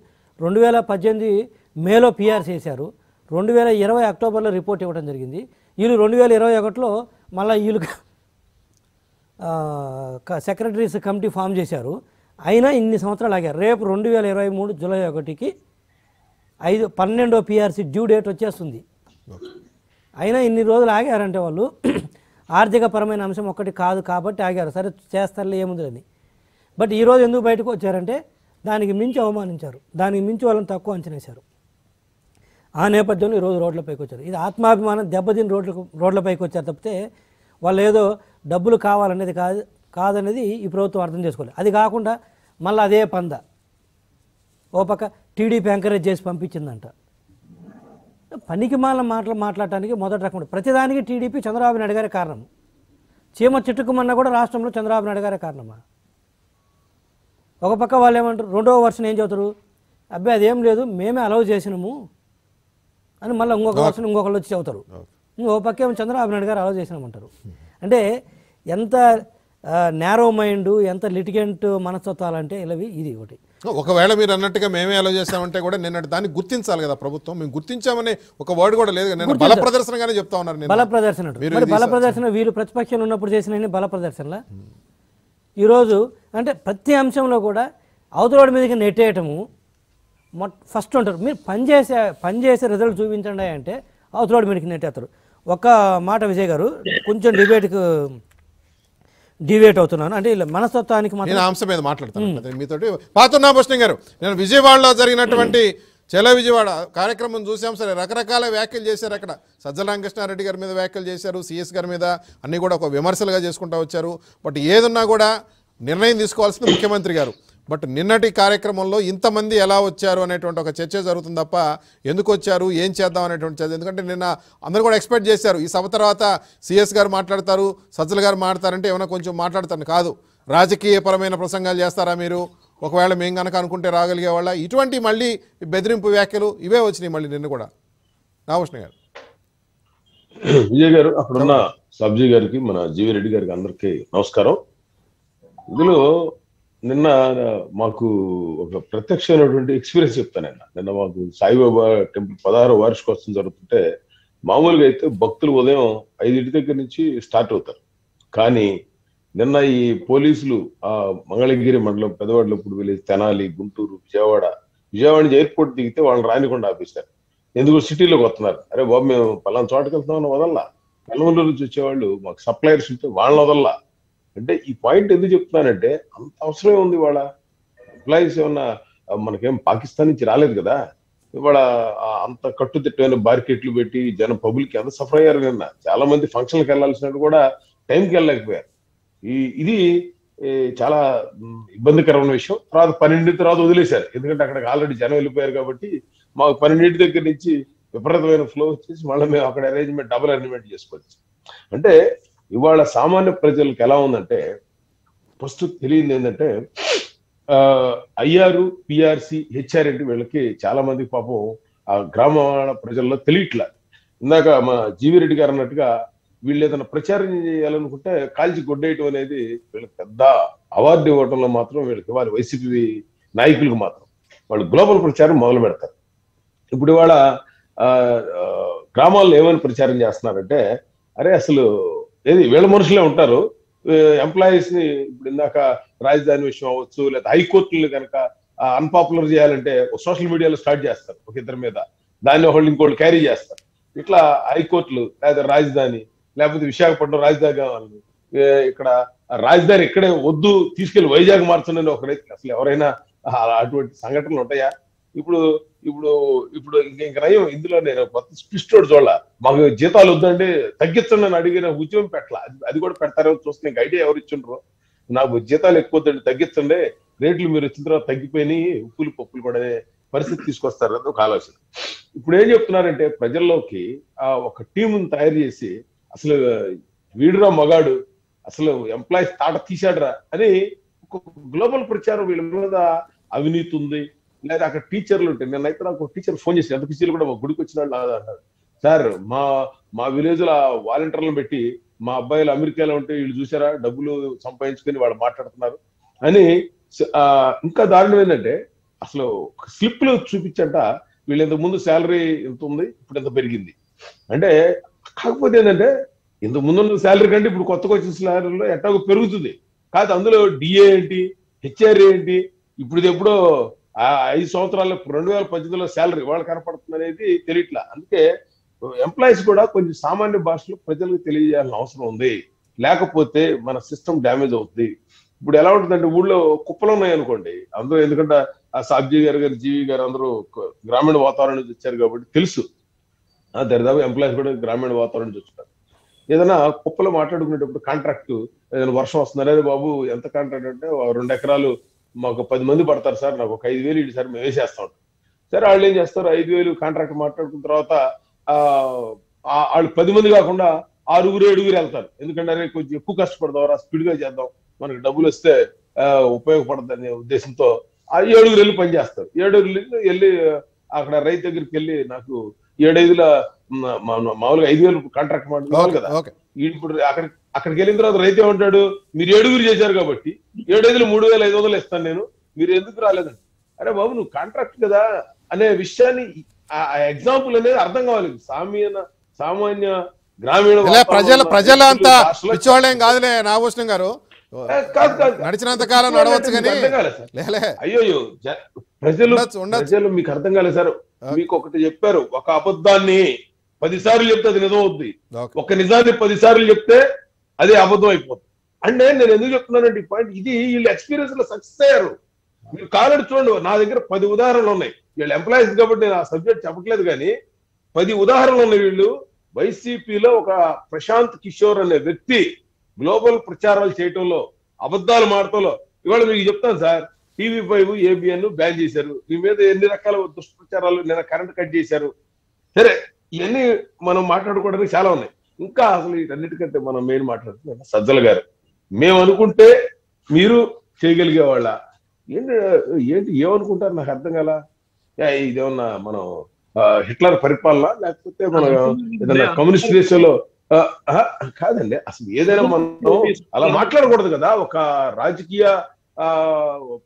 రెండు వేల పద్దెనిమిది మేలో పిఆర్స్ వేశారు. రెండు వేల ఇరవై అక్టోబర్లో రిపోర్ట్ ఇవ్వడం జరిగింది. వీళ్ళు రెండు వేల ఇరవై ఒకటిలో మళ్ళీ వీళ్ళు సెక్రటరీస్ కమిటీ ఫామ్ చేశారు. అయినా ఇన్ని సంవత్సరాలు ఆగారు రేపు రెండు వేల ఇరవై మూడు జూలై ఒకటికి ఐదు పన్నెండో పిఆర్సీ డ్యూ డేట్ వచ్చేస్తుంది. అయినా ఇన్ని రోజులు ఆగారంటే వాళ్ళు ఆర్థికపరమైన అంశం ఒక్కటి కాదు కాబట్టి ఆగారు. సరే చేస్తారులే ఏముంది అని బట్ ఈరోజు ఎందుకు బయటకు వచ్చారంటే దానికి మించి అవమానించారు. దానికి మించి వాళ్ళని తక్కువ అంచనేశారు ఆ నేపథ్యంలో ఈరోజు రోడ్లపైకి వచ్చారు. ఇది ఆత్మాభిమానం దెబ్బతిని రోడ్లకు రోడ్లపైకి వచ్చారు తప్పితే వాళ్ళు ఏదో డబ్బులు కావాలనేది కాదు కాదనేది ఈ ప్రభుత్వం అర్థం చేసుకోలేదు. అది కాకుండా మళ్ళీ అదే పంద. ఓ పక్క టీడీపీ ఎంకరేజ్ చేసి పంపించిందంట. పనికి మాల మాటలు మాట్లాడటానికి మొదటి రకం. ప్రతిదానికి టీడీపీ చంద్రబాబు నాయుడు గారే కారణం. చీమ చిట్టుకుమన్నా కూడా రాష్ట్రంలో చంద్రబాబు నాయుడు గారే కారణమా? ఒక పక్క వాళ్ళు ఏమంటారు రెండవ వర్షన్ ఏం చదువుతారు అబ్బాయి అదేం లేదు మేమే అలౌ చేసినాము అని మళ్ళీ ఇంకొక వర్షన్ ఇంకొకళ్ళు వచ్చి చదువుతారు ఇంకో పక్క ఏమో చంద్రబాబు నాయుడు గారు అలౌ చేసినామంటారు. అంటే ఎంత నేరో మైండ్ ఎంత లిటిగెంట్ మనస్తత్వాలంటే ఇలవి ఇది ఒకటి ఒకవేళ మీరు అన్నట్టుగా మేమే అలో చేస్తామంటే కూడా నిన్నటి దాన్ని గుర్తించాలి కదా ప్రభుత్వం మేము గుర్తించామనే ఒక వర్డ్ కూడా లేదు. నిన్న బల ప్రదర్శనగానే చెప్తా ఉన్నారు. బల ప్రదర్శన. మీరు బల ప్రదర్శన వీళ్ళు ప్రతిపక్షంలో ఉన్నప్పుడు చేసిన బల ప్రదర్శనలా ఈరోజు అంటే ప్రతి అంశంలో కూడా అవతలోడి మీదకి నెట్టేయటము మొట్ ఫస్ట్ ఉంటారు మీరు పనిచేసే పనిచేసే రిజల్ట్ చూపించండి అంటే అవతలోడి మీదకి నెట్టేస్తారు ఒక్క మాట విజయ్ గారు కొంచెం డిబేట్కు డిబేట్ అవుతున్నాను. అంటే మనస్తత్వానికి మాత్రం నేను అంశం మీద మాట్లాడతాను. మీతోటి పాతున్నా భూషణం గారు నేను విజయవాడలో జరిగినటువంటి చలో విజయవాడ కార్యక్రమం చూసాం సరే రకరకాల వ్యాఖ్యలు చేశారు అక్కడ. సజ్జల రామకృష్ణారెడ్డి గారి మీద వ్యాఖ్యలు చేశారు సిఎస్ గారి మీద అన్నీ కూడా ఒక విమర్శలుగా చేసుకుంటూ వచ్చారు. బట్ ఏదున్నా కూడా నిర్ణయం తీసుకోవాల్సింది ముఖ్యమంత్రి గారు. బట్ నిన్నటి కార్యక్రమంలో ఇంతమంది ఎలా వచ్చారు అనేటువంటి ఒక చర్చ జరుగుతుంది తప్ప ఎందుకు వచ్చారు ఏం చేద్దాం అనేటువంటి చర్చ. ఎందుకంటే నిన్న అందరూ కూడా ఎక్స్పెక్ట్ చేశారు. ఈ సభ తర్వాత సిఎస్ గారు మాట్లాడతారు సజ్జల గారు మాట్లాడతారంటే ఏమైనా కొంచెం మాట్లాడతాను. కాదు రాజకీయపరమైన ప్రసంగాలు చేస్తారా మీరు? ఒకవేళ మేము కనుక అనుకుంటే రాగలిగే వాళ్ళ ఇటువంటి మళ్ళీ బెదిరింపు వ్యాఖ్యలు ఇవే వచ్చినాయి మళ్ళీ నిన్ను కూడా. నాగభూషణ గారు. విజయ్ గారు అక్కడున్న సబ్జీ గారికి మన జీవి రెడ్డి గారికి అందరికీ నమస్కారం. ఇందులో నిన్న మాకు ఒక ప్రత్యక్షమైనటువంటి ఎక్స్పీరియన్స్ చెప్తాను నిన్న. నిన్న మాకు సాయిబాబా టెంపుల్ పదహారు వార్షికోత్సవం జరుగుతుంటే మామూలుగా అయితే భక్తులు ఉదయం ఐదింటి దగ్గర నుంచి స్టార్ట్ అవుతారు. కానీ నిన్న ఈ పోలీసులు ఆ మంగళగిరి మండలం పెదవాడలప్పుడు వెళ్ళి తెనాలి గుంటూరు విజయవాడ విజయవాడ నుంచి ఎయిర్పోర్ట్ దిగితే వాళ్ళని రానికుండా ఆపేశారు. ఎందుకు సిటీలోకి వస్తున్నారు. అరే బాబు మేము పలానా చోటకి వెళ్తున్నామని వదల్లా? పెళ్ళమూరు నుంచి వచ్చేవాళ్ళు మాకు సప్లయర్స్ ఉంటే వాళ్ళని వదల్లా? అంటే ఈ పాయింట్ ఎందుకు చెప్తున్నానంటే అంత అవసరమే ఉంది వాళ్ళ ఎంప్లాయీస్ ఏమన్నా మనకేం పాకిస్తాన్ నుంచి రాలేదు కదా. ఇవాళ అంత కట్టుదిట్టమైన బార్కెట్లు పెట్టి జనం పబ్లిక్ ఎంత సఫర్ అయ్యారు నిన్న. చాలా మంది ఫంక్షన్కి వెళ్ళాల్సినట్టు కూడా టైంకి వెళ్ళలేకపోయారు. ఈ ఇది చాలా ఇబ్బందికరమైన విషయం. తర్వాత పన్నెండింటి తర్వాత వదిలేశారు. ఎందుకంటే అక్కడికి ఆల్రెడీ జనం వెళ్ళిపోయారు కాబట్టి మాకు పన్నెండింటి దగ్గర నుంచి విపరీతమైన ఫ్లో వచ్చేసి మళ్ళీ మేము అక్కడ అరేంజ్మెంట్ డబుల్ అరేంజ్మెంట్ చేసుకోవచ్చు. అంటే ఇవాళ సామాన్య ప్రజలకు ఎలా ఉందంటే ఫస్ట్ తెలియదు ఏంటంటే ఐఆర్ పిఆర్సి హెచ్ఆర్ అంటే వీళ్ళకి చాలా మంది పాపం ఆ గ్రామ ప్రజల్లో తెలియట్లేదు ఇందాక మా జీవి రెడ్డి గారు అన్నట్టుగా వీళ్ళు ఏదైనా ప్రచారం చేయాలనుకుంటే కాల్చి గొడ్డేయటం అనేది వీళ్ళకి పెద్ద అవార్డు ఇవ్వడంలో మాత్రం వీళ్ళకి ఇవ్వాలి వైసీపీ నాయకులకు మాత్రం. వాళ్ళు గ్లోబల్ ప్రచారం మొదలు పెడతారు. ఇప్పుడు ఇవాళ ఆ, గ్రామాల్లో ఏమైనా ప్రచారం చేస్తున్నారంటే అరే అసలు ఏది? వీళ్ళ మనుషులే ఉంటారు. ఎంప్లాయీస్ని ఇప్పుడు ఇందాక రాజధాని విషయం అవ్వచ్చు లేదా హైకోర్టులు కనుక అన్పాపులర్ చేయాలంటే సోషల్ మీడియాలో స్టార్ట్ చేస్తారు ఒక ఇద్దరి మీద. దాన్ని ఒకళ్ళు ఇంకోళ్ళు క్యారీ చేస్తారు. ఇట్లా హైకోర్టులు లేదా రాజధాని లేకపోతే విశాఖపట్నం రాజధాని కావాలని ఇక్కడ రాజధాని ఇక్కడే వద్దు తీసుకెళ్ళి వైజాగ్ మార్చండి ఒకరైతే అసలు ఎవరైనా అటువంటి సంఘటనలు ఉంటాయా? ఇప్పుడు ఇప్పుడు ఇప్పుడు ఇంక నయం. ఇందులో నేను కొత్త స్పిస్టోడ్ చూడాల. మాకు జీతాలు వద్దండి తగ్గించండి అని అడిగిన ఉద్యమం పెట్టాల. అది- అది కూడా పెడతారో చూస్తే ఇంక ఐడియా ఎవరు ఇచ్చిండ్రు? నాకు జీతాలు ఎక్కువ వద్దండి తగ్గించండి రేట్లు మీరు వచ్చిన తర్వాత తగ్గిపోయినాయి ఉప్పులు పప్పులు కూడా పరిస్థితి తీసుకొస్తారు అది ఒక ఆలోచన. ఇప్పుడు ఏం చెప్తున్నారంటే ప్రజల్లోకి ఆ ఒక టీముని తయారు చేసి అసలు వీడురా మగాడు అసలు ఎంప్లాయీస్ తాట తీశాడురా అని ఒక గ్లోబల్ ప్రచారం వీళ్ళ మీద అవినీతి ఉంది. లేదా అక్కడ టీచర్లు ఉంటాయి నేనైతే నాకు టీచర్ ఫోన్ చేసి ఎంత టీచర్లు కూడా మా గుడికి వచ్చిన వాళ్ళు అన్నాడు. సార్ మా మా విలేజ్లో వాలంటీర్లను పెట్టి మా అబ్బాయిలు అమెరికాలో ఉంటే వీళ్ళు చూసారా? డబ్బులు సంపాదించుకొని వాళ్ళు మాట్లాడుతున్నారు అని ఇంకా దారుణం ఏంటంటే అసలు స్లిప్లు చూపించంట వీళ్ళు ఇంతకు ముందు శాలరీ ఎంత ఉంది? ఇప్పుడు ఎంత పెరిగింది? అంటే కాకపోతే ఏంటంటే ఇంతకు ముందు శాలరీ కంటే ఇప్పుడు కొత్తగా వచ్చిన శాలరీలో ఎట్టాగో పెరుగుతుంది. కాదు అందులో డిఏ ఏంటి? హెచ్ఆర్ ఏంటి? ఇప్పుడు ఎప్పుడో ఆ ఐదు సంవత్సరాల్లో రెండు వేల పద్దెనిమిదిలో శాలరీ వాళ్ళు కనపడుతుంది అనేది తెలియట్లా. అందుకే ఎంప్లాయీస్ కూడా కొంచెం సామాన్య భాషలో ప్రజలకు తెలియజేయాల్సిన అవసరం ఉంది. లేకపోతే మన సిస్టమ్ డ్యామేజ్ అవుతుంది. ఇప్పుడు ఎలా ఉంటుందంటే ఊళ్ళో కుప్పలు ఉన్నాయి అనుకోండి. అందరూ ఎందుకంటే ఆ సాబ్జీ గారు గారు జీవి గారు అందరూ గ్రామీణ వాతావరణం నుంచి వచ్చారు కాబట్టి తెలుసు. దరిదాపు ఎంప్లాయీస్ కూడా గ్రామీణ వాతావరణం నుంచి వచ్చారు. ఏదైనా కుప్పలు మాట్లాడుకునేటప్పుడు కాంట్రాక్ట్ ఏదైనా వర్షం వస్తుంది? బాబు ఎంత కాంట్రాక్ట్ అంటే రెండు ఎకరాలు మాకు పది మంది పడతారు సార్ నాకు ఒక ఐదు వేలు ఇటు సార్ మేము వేసేస్తాం సరే వాళ్ళు ఏం చేస్తారు? ఐదు వేలు కాంట్రాక్ట్ మాట్లాడుకున్న తర్వాత వాళ్ళు పది మంది కాకుండా ఆరుగురు ఏడుగురు వెళ్తారు. ఎందుకంటే అరే కొంచెం ఎక్కువ కష్టపడదాం స్పీడ్గా చేద్దాం. మనకి డబ్బులు వస్తే అనే ఉద్దేశంతో ఆ ఏడుగురు వెళ్ళి పని చేస్తారు. ఏడుగురు వెళ్ళి- అక్కడ రైతు దగ్గరికి వెళ్ళి నాకు ఏడైదుల మామూలుగా ఐదు వేలు కాంట్రాక్ట్ మాట్లాడుకోవాలి కదా. ఇప్పుడు అక్కడ అక్కడికి వెళ్ళిన తర్వాత రైతు ఏమంటాడు? మీరు ఏడుగురు చేశారు కాబట్టి ఏడైదులు మూడు వేల ఐదు వందలు ఇస్తాను నేను. మీరు ఎందుకు రాలేదండి అరే బాబు నువ్వు కాంట్రాక్ట్ కదా అనే విషయాన్ని ఆ ఎగ్జాంపుల్ అనేది అర్థం కావాలి. సామాన్య సామాన్య గ్రామీణ ప్రజల ప్రజల అంతా పిచ్చోళ్ళేం కాదులే నాగభూషణం గారు. ఏ, కాదు, కాదు. నడిచినంత కాలం నడవచ్చు కానీ జ- ప్రజలు. ప్రజలు మీకు అర్థం కాలేదు సార్. మీకు ఒకటి చెప్పారు ఒక అబద్ధాన్ని పది సార్లు చెప్తే అది నిజం అవుద్ది ఒక నిజాన్ని పది సార్లు చెప్తే అది అబద్ధం అయిపోతుంది అంటే నేను ఎందుకు చెప్తున్నానంటే ఈ పాయింట్ ఇది వీళ్ళు ఎక్స్పీరియన్స్లో సక్సెస్ అయ్యారు. మీరు కాలడి చూడండి నా దగ్గర పది ఉదాహరణలు ఉన్నాయి. వీళ్ళు ఎంప్లాయీస్ కాబట్టి నేను ఆ సబ్జెక్ట్ చెప్పట్లేదు కానీ పది ఉదాహరణలు ఉన్నాయి వీళ్ళు. వైసీపీలో ఒక ప్రశాంత్ కిషోర్ అనే వ్యక్తి గ్లోబల్ ప్రచారాలు చేయటంలో అబద్ధాలు మాడటంలో ఇవాళ మీకు చెప్తాను sir TV five ABN ban చేశారు. మీ మీద ఎన్ని రకాల దుష్ప్రచారాలు నిన్న కరెంట్ కట్ చేశారు. సరే ఇవన్నీ మనం మాట్లాడుకోవడానికి చాలా ఉన్నాయి. ఇంకా అసలు వీటన్నిటికంటే మనం మెయిన్ మాట్లాడుతున్నాం సజ్జల గారు. మేము అనుకుంటే మీరు చేయగలిగే వాళ్ళ. ఏంటి ఏంటి ఏమనుకుంటారు? నాకు అర్థం కాల? ఇదేమన్నా మనం హిట్లర్ పరిపాలన లేకపోతే మన ఏదైనా కమ్యూనిస్ట్ దేశంలో కాదండి. అసలు ఏదైనా మనం అలా మాట్లాడకూడదు కదా. ఒక రాజకీయ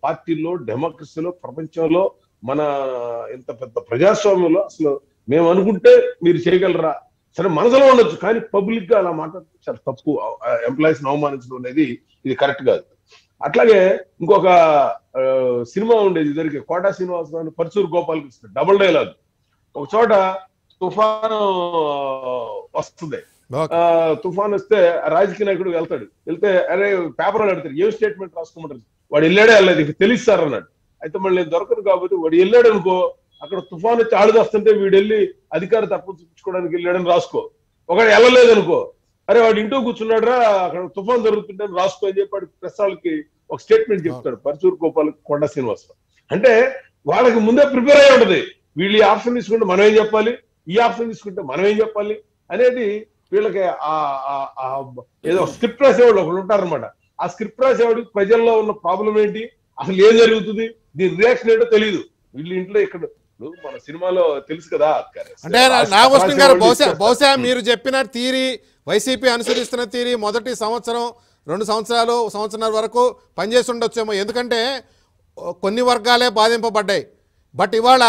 పార్టీలో డెమోక్రసీలో ప్రపంచంలో మన ఇంత పెద్ద ప్రజాస్వామ్యంలో అసలు మేము అనుకుంటే మీరు చేయగలరా? సరే మనసులో ఉండొచ్చు కానీ పబ్లిక్గా అలా మాట్లాడితే చాలా తప్పు. ఎంప్లాయీస్ అవమానించడం అనేది ఇది కరెక్ట్ కాదు. అట్లాగే ఇంకొక సినిమా ఉండేది ఇద్దరికి కోటా శ్రీనివాసరావు పరచూరు గోపాలకృష్ణ డబుల్ డైలాగ్. ఒక చోట తుఫాను వస్తుంది. తుఫాన్ వస్తే రాజకీయ నాయకుడు వెళ్తాడు. వెళ్తే అరే పేపర్ అడుగుతాడు ఏం స్టేట్మెంట్ రాసుకోమంటారు? వాడు వెళ్ళాడే వెళ్ళలేదు ఇక తెలుసు సార్ అన్నాడు. అయితే మళ్ళీ నేను దొరకదు కాబట్టి వాడు వెళ్ళాడు అనుకో అక్కడ తుఫాన్ వచ్చి ఆడుదొస్తుంటే వీడు వెళ్ళి అధికారి తప్పు చూపించుకోవడానికి వెళ్ళాడని రాసుకో. ఒకడు వెళ్ళలేదనుకో అరే వాడు ఇంటూ కూర్చున్నాడు రా అక్కడ తుఫాన్ జరుగుతుంటే రాసుకో అని చెప్పి వాడు ప్రెస్ వాళ్ళకి ఒక స్టేట్మెంట్ చెప్తాడు పరచూరు గోపాల్ కొండ శ్రీనివాసరావు. అంటే వాళ్ళకి ముందే ప్రిపేర్ అయి ఉంటది. వీళ్ళు ఈ ఆప్షన్ తీసుకుంటే మనం ఏం చెప్పాలి? ఈ ఆప్షన్ తీసుకుంటే మనం ఏం చెప్పాలి? అనేది వీళ్ళకి ఆ ఏదో స్క్రిప్ట్ రాసేవాళ్ళు ఒకళ్ళు ఉంటారనమాట ఆ స్క్రిప్ట్ రాసేవాడు ప్రజల్లో ఉన్న ప్రాబ్లం ఏంటి? అసలు ఏం జరుగుతుంది? దీని రియాక్షన్ ఏంటో తెలియదు వీళ్ళు ఇంట్లో ఇక్కడ ఇప్పుడు మన సినిమాలో తెలుసు కదా అంటే నా- నాగభూషణం గారు బహుశా బహుశా మీరు చెప్పిన తీరి వైసీపీ అనుసరిస్తున్న తీరి మొదటి సంవత్సరం రెండు సంవత్సరాలు సంవత్సరాల వరకు పనిచేసి ఉండొచ్చేమో ఎందుకంటే కొన్ని వర్గాలే బాధింపబడ్డాయి. బట్ ఇవాళ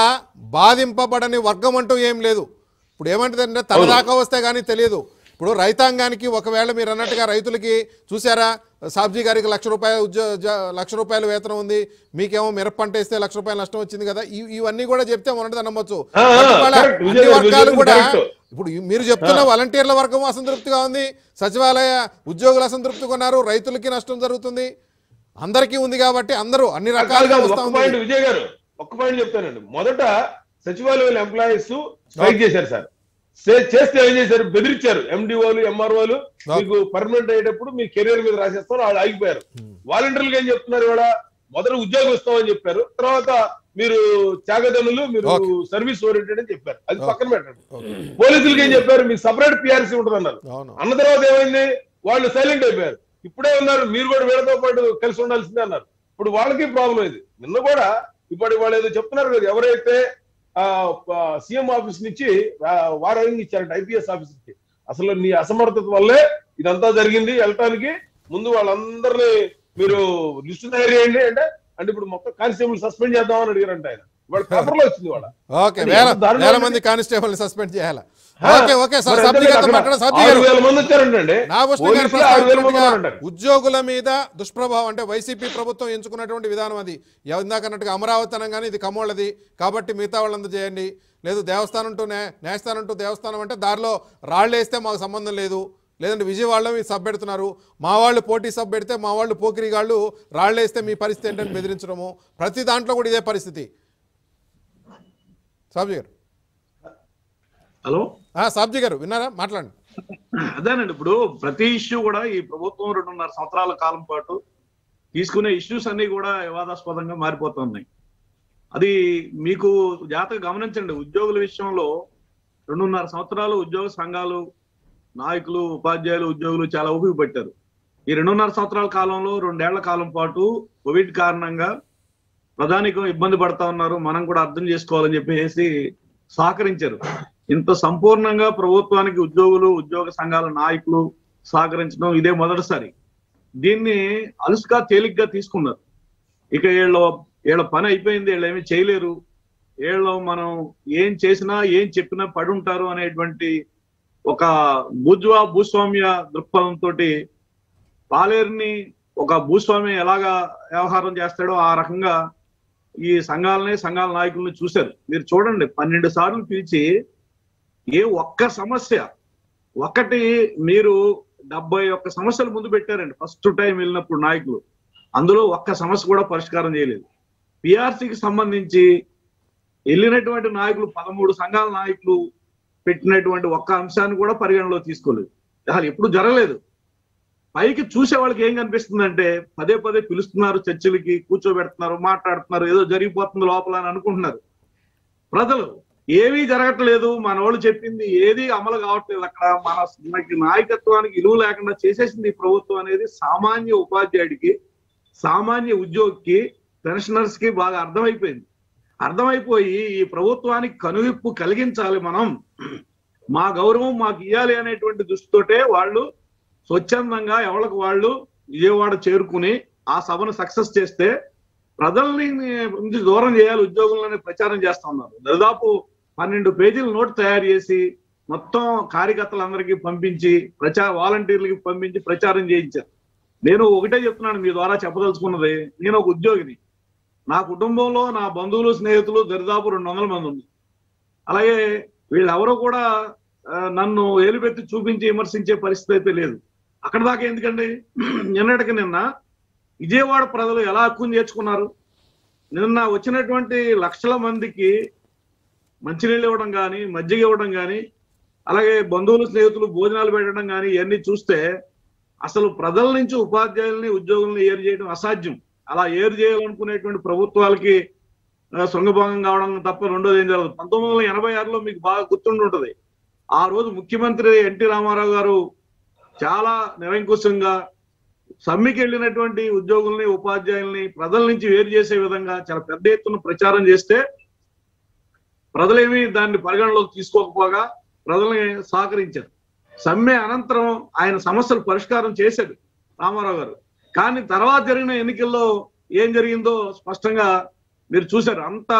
బాధింపబడని వర్గం అంటూ ఏం లేదు. ఇప్పుడు ఏమంటుందంటే తన దాకా వస్తే కానీ తెలియదు. ఇప్పుడు రైతాంగానికి ఒకవేళ మీరు అన్నట్టుగా రైతులకి చూసారా సాబ్జీ గారికి లక్ష రూపాయల ఉద్యోగ లక్ష రూపాయల వేతనం ఉంది మీకేమో మిరప పంట వేస్తే లక్ష రూపాయల నష్టం వచ్చింది కదా ఇవన్నీ కూడా చెప్తే మొన్నటి నమ్మొచ్చు. అన్ని వర్గాలు కూడా. ఇప్పుడు మీరు చెప్తున్న వాలంటీర్ల వర్గం అసంతృప్తిగా ఉంది సచివాలయ ఉద్యోగులు అసంతృప్తిగా ఉన్నారు రైతులకి నష్టం జరుగుతుంది అందరికీ ఉంది కాబట్టి అందరూ అన్ని రకాలుగా విజయ్ గారు ఒక్క పాయింట్ చెప్తానండి. మొదట సచివాలయం ఎంప్లాయీస్ స్ట్రైక్ చేశారు సార్. చేస్తే ఏం చేశారు? బెదిరించారు. ఎండిఓలు ఎంఆర్ఓలు మీకు పర్మనెంట్ అయ్యేటప్పుడు మీ కెరీర్ మీద రాసేస్తాం వాళ్ళు ఆగిపోయారు. వాలంటీర్లు ఏం చెప్తున్నారు ఇవాళ? మొదట ఉద్యోగం ఇస్తామని చెప్పారు. తర్వాత మీరు త్యాగదనులు మీరు. సర్వీస్ ఓరియంటెడ్ అని చెప్పారు. అది పక్కన పెట్టండి. పోలీసులకి ఏం చెప్పారు? మీకు సపరేట్ పిఆర్సీ ఉంటుంది అన్నారు అన్న తర్వాత ఏమైంది? వాళ్ళు సైలెంట్ అయిపోయారు. ఇప్పుడే ఉన్నారు. మీరు కూడా వీళ్ళతో పాటు కలిసి ఉండాల్సిందే అన్నారు. ఇప్పుడు వాళ్ళకి ప్రాబ్లం ఇది. నిన్న కూడా ఇప్పుడు వాళ్ళు ఏదో చెప్తున్నారు కదా ఎవరైతే సీఎం ఆఫీస్ నుంచి వారానికి ఇచ్చారంట ఐపీఎస్ ఆఫీస్ నుంచి. అసలు నీ అసమర్థత వల్లే ఇదంతా జరిగింది వెళ్ళటానికి. ముందు వాళ్ళందరినీ మీరు లిస్టు తయారు చేయండి అంటే అంటే ఇప్పుడు మొత్తం కానిస్టేబుల్ సస్పెండ్ చేద్దామని అడిగారంట ఆయన. వాళ్ళ పేపర్లో వచ్చింది వాళ్ళ వేల మంది కానిస్టేబుల్ సస్పెండ్ చేయాలి? Okay okay sir. ఉద్యోగుల మీద దుష్ప్రభావం అంటే వైసీపీ ప్రభుత్వం ఎంచుకున్నటువంటి విధానం అది. ఎవ- ఇందాక అన్నట్టుగా అమరావతి అనగానే ఇది కమ్మోళ్ళది కాబట్టి మిగతా వాళ్ళందరూ చేయండి. లేదు దేవస్థానం టు న్యా- న్యాయస్థానం టు దేవస్థానం అంటే దారిలో రాళ్ళు వేస్తే మాకు సంబంధం లేదు. లేదంటే విజయవాడలో మీరు సబ్ పెడుతున్నారు. మా వాళ్ళు పోటీ సబ్ పెడితే మా వాళ్ళు పోకిరిగాళ్ళు రాళ్ళు వేస్తే మీ పరిస్థితి ఏంటని బెదిరించడము. ప్రతి దాంట్లో కూడా ఇదే పరిస్థితి. సాబ్జీ గారు హలో? సాబ్జీ గారు విన్నారా? మాట్లాడండి. అదేనండి ఇప్పుడు ప్రతి ఇష్యూ కూడా ఈ ప్రభుత్వం రెండున్నర సంవత్సరాల కాలం పాటు తీసుకునే ఇష్యూస్ అన్ని కూడా వివాదాస్పదంగా మారిపోతున్నాయి. అది మీకు జాతక గమనించండి ఉద్యోగుల విషయంలో రెండున్నర సంవత్సరాలు ఉద్యోగ సంఘాలు నాయకులు ఉపాధ్యాయులు ఉద్యోగులు చాలా ఊపిరి ఈ రెండున్నర సంవత్సరాల కాలంలో రెండేళ్ళ కాలం పాటు కోవిడ్ కారణంగా ప్రధానికం ఇబ్బంది పడతా ఉన్నారు మనం కూడా అర్థం చేసుకోవాలని చెప్పేసి సహకరించారు. ఇంత సంపూర్ణంగా ప్రభుత్వానికి ఉద్యోగులు ఉద్యోగ సంఘాల నాయకులు సహకరించడం ఇదే మొదటిసారి. దీన్ని అలుసుగా తేలిగ్గా తీసుకున్నారు. ఇక వీళ్ళ వీళ్ళ పని అయిపోయింది వీళ్ళు ఏమీ చేయలేరు. వీళ్ళు మనం ఏం చేసినా ఏం చెప్పినా పడి ఉంటారు అనేటువంటి ఒక బూజ్వా భూస్వామ్య దృక్పథంతో పాలేరుని ఒక భూస్వామి ఎలాగా వ్యవహారం చేస్తాడో ఆ రకంగా ఈ సంఘాలని సంఘాల నాయకుల్ని చూశారు. మీరు చూడండి పన్నెండు సార్లు పిలిచి ఏ ఒక్క సమస్య. ఒకటి మీరు డెబ్బై ఒక్క సమస్యలు ముందు పెట్టారండి. ఫస్ట్ టైం వెళ్ళినప్పుడు నాయకులు. అందులో ఒక్క సమస్య కూడా పరిష్కారం చేయలేదు. పిఆర్సీకి సంబంధించి వెళ్ళినటువంటి నాయకులు పదమూడు సంఘాల నాయకులు పెట్టినటువంటి ఒక్క అంశాన్ని కూడా పరిగణలో తీసుకోలేదు. అసలు ఎప్పుడు జరగలేదు. పైకి చూసే వాళ్ళకి ఏం కనిపిస్తుందంటే పదే పదే పిలుస్తున్నారు చర్చలకి కూర్చోబెడుతున్నారు మాట్లాడుతున్నారు ఏదో జరిగిపోతుంది లోపల అని అనుకుంటున్నారు. ప్రజలు ఏమీ జరగట్లేదు. మన వాళ్ళు చెప్పింది ఏది అమలు కావట్లేదు. అక్కడ మన మనకి నాయకత్వానికి ఇలువ లేకుండా చేసేసింది ఈ ప్రభుత్వం అనేది సామాన్య ఉపాధ్యాయుడికి సామాన్య ఉద్యోగికి పెన్షనర్స్కి బాగా అర్థమైపోయింది. అర్థమైపోయి ఈ ప్రభుత్వానికి కనువిప్పు కలిగించాలి మనం. మా గౌరవం మాకు ఇవ్వాలి అనేటువంటి దృష్టితోటే వాళ్ళు స్వచ్ఛందంగా ఎవరికి వాళ్ళు విజయవాడ చేరుకుని ఆ సభను సక్సెస్ చేస్తే ప్రజల్ని దూరం చేయాలి ఉద్యోగులని ప్రచారం చేస్తా ఉన్నారు. దాదాపు పన్నెండు పేజీల నోట్ తయారు చేసి మొత్తం కార్యకర్తలందరికీ పంపించి ప్రచార వాలంటీర్లకి పంపించి ప్రచారం చేయించారు. నేను ఒకటే చెప్తున్నాను మీ ద్వారా చెప్పదలుచుకున్నది. నేను ఒక ఉద్యోగిని. నా కుటుంబంలో నా బంధువులు స్నేహితులు దరిదాపు రెండు వందల మంది ఉంది అలాగే వీళ్ళెవరూ కూడా నన్ను ఏలుపెత్తి చూపించి విమర్శించే పరిస్థితి అయితే లేదు. అక్కడ దాకా ఎందుకండి? నిన్నటికి నిన్న విజయవాడ ప్రజలు ఎలా హక్కుని చేర్చుకున్నారు? నిన్న వచ్చినటువంటి లక్షల మందికి మంచినీళ్ళు ఇవ్వడం కానీ మజ్జిగ ఇవ్వడం కానీ అలాగే బంధువులు స్నేహితులు భోజనాలు పెట్టడం కానీ ఇవన్నీ చూస్తే అసలు ప్రజల నుంచి ఉపాధ్యాయుల్ని ఉద్యోగుల్ని ఏరు చేయడం అసాధ్యం. అలా ఏరు చేయాలనుకునేటువంటి ప్రభుత్వాలకి ఆ, శృంగభంగం కావడం తప్ప రెండోది ఏం జరగదు. పంతొమ్మిది వందల ఎనభై ఆరులో మీకు బాగా గుర్తుండి ఉంటుంది ఆ రోజు ముఖ్యమంత్రి ఎన్టీ రామారావు గారు చాలా నిరంకుశంగా సమ్మెకి వెళ్ళినటువంటి ఉద్యోగుల్ని ఉపాధ్యాయుల్ని ప్రజల నుంచి వేరు చేసే విధంగా చాలా పెద్ద ఎత్తున ప్రచారం చేస్తే ప్రజలేమి దాన్ని పరిగణలోకి తీసుకోకపోగా ప్రజల్ని సహకరించారు. సమ్మె అనంతరం ఆయన సమస్యలు పరిష్కారం చేశాడు రామారావు గారు. కానీ తర్వాత జరిగిన ఎన్నికల్లో ఏం జరిగిందో స్పష్టంగా మీరు చూశారు. అంత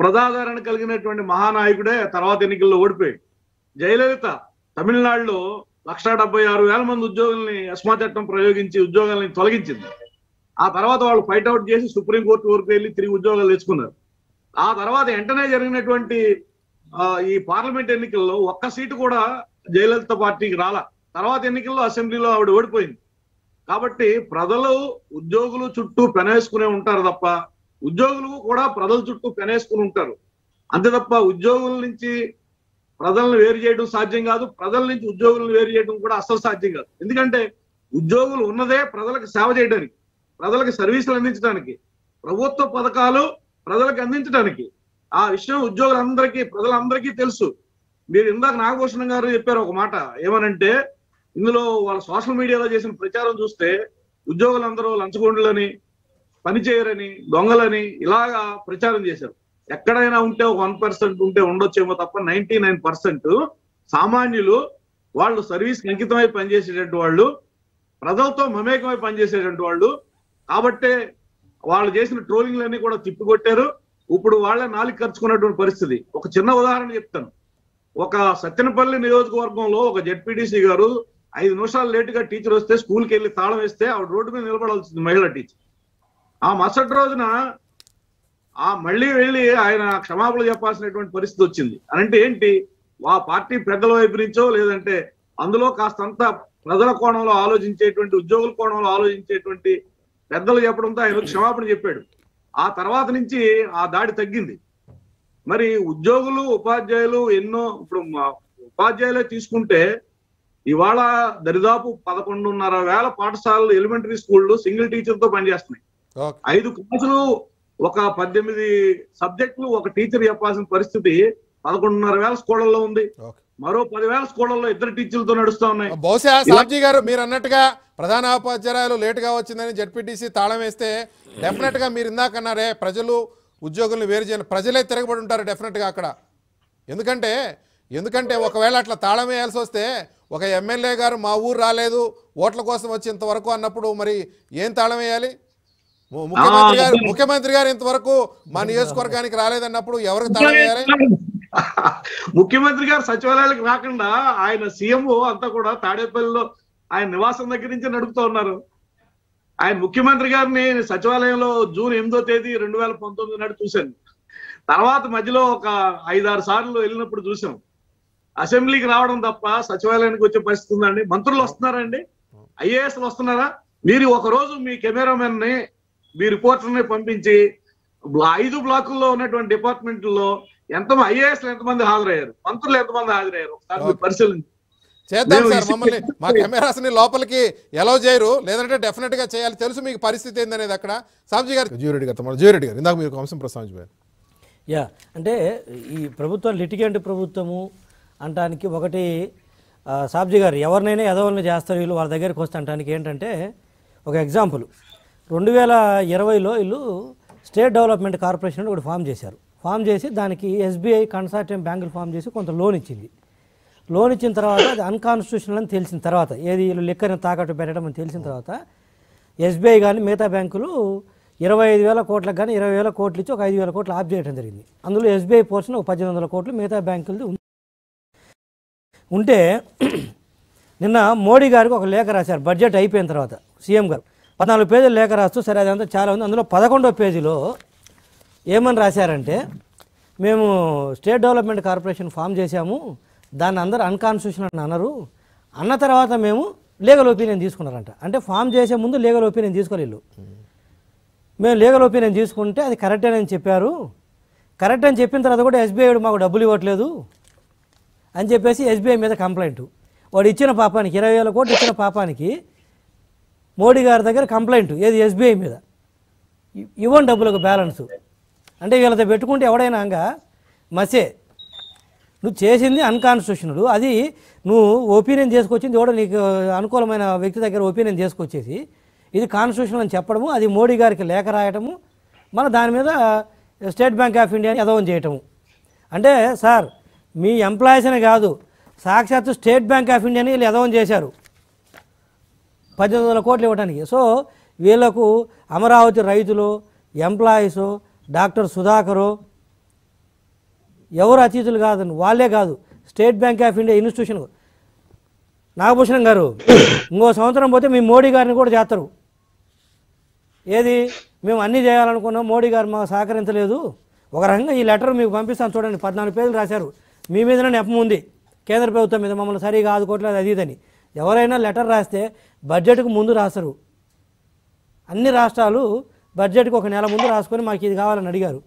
ప్రజాదరణ కలిగినటువంటి మహానాయకుడే తర్వాత ఎన్నికల్లో ఓడిపోయాడు. జయలలిత తమిళనాడులో లక్ష డెబ్బై ఆరు వేల మంది ఉద్యోగుల్ని అస్మా చట్టం ప్రయోగించి ఉద్యోగాలని తొలగించింది. ఆ తర్వాత వాళ్ళు ఫైట్ అవుట్ చేసి సుప్రీంకోర్టు వరకు వెళ్ళి తిరిగి ఉద్యోగాలు తెచ్చుకున్నారు. ఆ తర్వాత వెంటనే జరిగినటువంటి ఈ పార్లమెంట్ ఎన్నికల్లో ఒక్క సీటు కూడా జయలలిత పార్టీకి రాలా. తర్వాత ఎన్నికల్లో అసెంబ్లీలో ఆవిడ ఓడిపోయింది. కాబట్టి ప్రజలు ఉద్యోగులు చుట్టూ పెనేసుకునే ఉంటారు తప్ప ఉద్యోగులు కూడా ప్రజల చుట్టూ పెనేసుకుని ఉంటారు. అంతే తప్ప ఉద్యోగుల నుంచి ప్రజలను వేరు చేయడం సాధ్యం కాదు ప్రజల నుంచి ఉద్యోగులను వేరు చేయడం కూడా అస్సలు సాధ్యం కాదు. ఎందుకంటే ఉద్యోగులు ఉన్నదే ప్రజలకు సేవ చేయడానికి ప్రజలకు సర్వీసులు అందించడానికి ప్రభుత్వ పథకాలు ప్రజలకు అందించడానికి. ఆ విషయం ఉద్యోగులందరికీ ప్రజలందరికీ తెలుసు. మీరు ఇందాక నాగభూషణం గారు చెప్పారు ఒక మాట ఏమనంటే ఇందులో వాళ్ళ సోషల్ మీడియాలో చేసిన ప్రచారం చూస్తే ఉద్యోగులందరూ లంచగొండులని పనిచేయరని దొంగలని ఇలాగా ప్రచారం చేశారు. ఎక్కడైనా ఉంటే ఒక వన్ పర్సెంట్ ఉంటే ఉండొచ్చేమో తప్ప నైన్టీ నైన్ పర్సెంట్ సామాన్యులు వాళ్ళు సర్వీస్ అంకితమై పనిచేసేటటువంటి వాళ్ళు ప్రజలతో మమేకమై పనిచేసేటటువంటి వాళ్ళు. కాబట్టే వాళ్ళు చేసిన ట్రోలింగ్లన్నీ కూడా తిప్పికొట్టారు. ఇప్పుడు వాళ్ళే నాలుగు ఖర్చుకున్నటువంటి పరిస్థితి. ఒక చిన్న ఉదాహరణ చెప్తాను. ఒక సత్యనపల్లి నియోజకవర్గంలో ఒక జెడ్పీటీసీ గారు ఐదు నిమిషాలు లేటుగా టీచర్ వస్తే స్కూల్కి వెళ్ళి తాళం వేస్తే ఆవిడ రోడ్డు మీద నిలబడాల్సింది మహిళా టీచర్ ఆ మరుసటి రోజున ఆ మళ్ళీ వెళ్ళి ఆయన క్షమాపణలు చెప్పాల్సినటువంటి పరిస్థితి వచ్చింది. అంటే ఏంటి? ఆ పార్టీ పెద్దల వైపు నుంచో లేదంటే అందులో కాస్తంత ప్రజల కోణంలో ఆలోచించేటువంటి ఉద్యోగుల కోణంలో ఆలోచించేటువంటి పెద్దలు చెప్పడంతో ఆయన క్షమాపణ చెప్పాడు. ఆ తర్వాత నుంచి ఆ దాడి తగ్గింది. మరి ఉద్యోగులు ఉపాధ్యాయులు ఎన్నో ఇప్పుడు ఉపాధ్యాయులే తీసుకుంటే ఇవాళ దరిదాపు పదకొండున్నర వేల పాఠశాలలు ఎలిమెంటరీ స్కూళ్ళు సింగిల్ టీచర్తో పనిచేస్తున్నాయి ఐదు క్లాసులు ఒక పద్దెనిమిది సబ్జెక్టులు ఒక టీచర్ చెప్పాల్సిన పరిస్థితి పదకొండున్నర వేల స్కూళ్ళల్లో ఉంది. మరో పదివేల స్కూళ్ళల్లో ఇద్దరు టీచర్లతో నడుస్తా ఉన్నాయి. బహుశా సాబ్జీ గారు మీరు అన్నట్టుగా ప్రధాన ఉపాధ్యాయులు లేటుగా వచ్చిందని జడ్పీటీసీ తాళం వేస్తే డెఫినెట్గా మీరు ఇందాక అన్నారే ప్రజలు ఉద్యోగుల్ని వేరు చేయని ప్రజలే తిరగబడి ఉంటారు డెఫినెట్గా అక్కడ. ఎందుకంటే ఎందుకంటే ఒకవేళ అట్లా తాళం వేయాల్సి వస్తే ఒక ఎమ్మెల్యే గారు మా ఊరు రాలేదు ఓట్ల కోసం వచ్చేంత వరకు అన్నప్పుడు మరి ఏం తాళం వేయాలి? ముఖ్యమంత్రి గారు ముఖ్యమంత్రి గారు ఇంతవరకు మా నియోజకవర్గానికి రాలేదన్నప్పుడు ఎవరికి ముఖ్యమంత్రి గారు సచివాలయాలకు రాకుండా ఆయన సీఎం అంతా కూడా తాడేపల్లిలో ఆయన నివాసం దగ్గర నుంచి నడుపుతూ ఉన్నారు. ఆయన ముఖ్యమంత్రి గారిని సచివాలయంలో జూన్ ఎనిమిదో తేదీ రెండు వేల పంతొమ్మిది నాడు చూశాను. తర్వాత మధ్యలో ఒక ఐదారు సార్లు వెళ్ళినప్పుడు చూసాం అసెంబ్లీకి రావడం తప్ప సచివాలయానికి వచ్చే పరిస్థితి ఉందండి మంత్రులు వస్తున్నారండి ఐఏఎస్లు వస్తున్నారా? మీరు ఒక రోజు మీ కెమెరామెన్ని మీ రిపోర్టర్ని పంపించి ఐదు బ్లాకుల్లో ఉన్నటువంటి డిపార్ట్మెంట్లో ఎంత ఐఏఎస్ ఎంతమంది హాజరయ్యారు? మంత్రులు ఎంతమంది హాజరయ్యారు? ఒకసారి మీరు పరిశీలించండి. చేద్దాం సార్ మమ్మల్ని. మా కెమెరాస్ని లోపలికి ఎలా చేయరు. లేదంటే డెఫినెట్గా చేయాలి. తెలుసు మీకు పరిస్థితి ఏందనేది అక్కడ. సాంజీ గారు. జీవరెడ్డి గారు తమ జీవరెడ్డి గారు. ఇందాక మీరు అంశం ప్రస్తావించారు యా అంటే ఈ ప్రభుత్వం లిటిగెంట్ ప్రభుత్వము అంటానికి ఒకటి సాబ్జీ గారు ఎవరినైనా ఎదవల్ని చేస్తారు వీళ్ళు వాళ్ళ దగ్గరికి వస్తే అంటానికి ఏంటంటే ఒక ఎగ్జాంపుల్ రెండు వేల ఇరవైలో వీళ్ళు స్టేట్ డెవలప్మెంట్ కార్పొరేషన్ ఒకటి ఫామ్ చేశారు. ఫామ్ చేసి దానికి ఎస్బీఐ కన్సార్టియం బ్యాంకులు ఫామ్ చేసి కొంత లోన్ ఇచ్చింది. లోన్ ఇచ్చిన తర్వాత అది అన్కాన్స్టిట్యూషనల్ అని తెలిసిన తర్వాత ఏది వీళ్ళు లిక్కర్ని తాకట్టు పెట్టడం అని తెలిసిన తర్వాత ఎస్బీఐ కానీ మిగతా బ్యాంకులు ఇరవై ఐదు వేల కోట్లకు కానీ ఇరవై వేల కోట్లు ఇచ్చి ఒక ఐదు వేల కోట్లు ఆఫ్ చేయడం జరిగింది. అందులో ఎస్బీఐ పోర్షన్ ఒక పద్దెనిమిది వందల కోట్లు మిగతా బ్యాంకులది ఉంది. ఉంటే నిన్న మోడీ గారికి ఒక లేఖ రాశారు. బడ్జెట్ అయిపోయిన తర్వాత సీఎం గారు. పద్నాలుగు పేజీలు లేఖ రాస్తూ సరే అదంతా చాలా ఉంది. అందులో పదకొండో పేజీలో ఏమని రాశారంటే మేము స్టేట్ డెవలప్మెంట్ కార్పొరేషన్ ఫామ్ చేశాము దాన్ని అందరూ అన్కాన్స్టిట్యూషన్ అని అన్నారు అన్న తర్వాత మేము లీగల్ ఒపీనియన్ తీసుకున్నారంట. అంటే ఫామ్ చేసే ముందు లీగల్ ఒపీనియన్ తీసుకోలేదు మేము లీగల్ ఒపీనియన్ తీసుకుంటే అది కరెక్ట్ అని చెప్పారు. కరెక్ట్ అని చెప్పిన తర్వాత కూడా ఎస్బీఐ మాకు డబ్బులు ఇవ్వట్లేదు అని చెప్పేసి ఎస్బీఐ మీద కంప్లైంట్. వాడు ఇచ్చిన పాపానికి ఇరవై వేల కోట్లు ఇచ్చిన పాపానికి మోడీ గారి దగ్గర కంప్లైంట్ ఏది ఎస్బీఐ మీద? ఇవ్వండి డబ్బులకు బ్యాలెన్స్. అంటే వీళ్ళతో పెట్టుకుంటే ఎవడైనా అంగా మసే నువ్వు చేసింది అన్కాన్స్టిట్యూషనల్ అది నువ్వు ఒపీనియన్ చేసుకొచ్చింది ఎవడో నీకు అనుకూలమైన వ్యక్తి దగ్గర ఒపీనియన్ చేసుకొచ్చేసి ఇది కాన్స్టిట్యూషన్ అని చెప్పడము అది మోడీ గారికి లేఖ రాయటము మన దాని మీద స్టేట్ బ్యాంక్ ఆఫ్ ఇండియాని ఎదవం చేయటము. అంటే సార్ మీ ఎంప్లాయీస్ని కాదు సాక్షాత్తు స్టేట్ బ్యాంక్ ఆఫ్ ఇండియాని వీళ్ళు ఎదవం చేశారు. పద్దెనిమిది వందల కోట్లు ఇవ్వడానికి సో వీళ్ళకు అమరావతి రైతులు ఎంప్లాయీస్ డాక్టర్ సుధాకరు ఎవరు అతిథులు కాదండి వాళ్ళే కాదు State Bank of India institution. Nagabhushanam గారు ఇంకో సంవత్సరం పోతే మీ మోడీ గారిని కూడా చేస్తారు. ఏది? మేము అన్నీ చేయాలనుకున్నాం మోడీ గారు మాకు సహకరించలేదు. ఒక రకంగా ఈ లెటర్ మీకు పంపిస్తాను చూడండి పద్నాలుగు పేజీలు రాశారు. మీ మీదనే నెపం ఉంది. కేంద్ర ప్రభుత్వం మీద మమ్మల్ని సరిగా ఆదుకోవట్లేదు అది ఇదని ఎవరైనా లెటర్ రాస్తే బడ్జెట్కు ముందు రాసరు. అన్ని రాష్ట్రాలు బడ్జెట్కి ఒక నెల ముందు రాసుకొని మాకు ఇది కావాలని అడిగారు.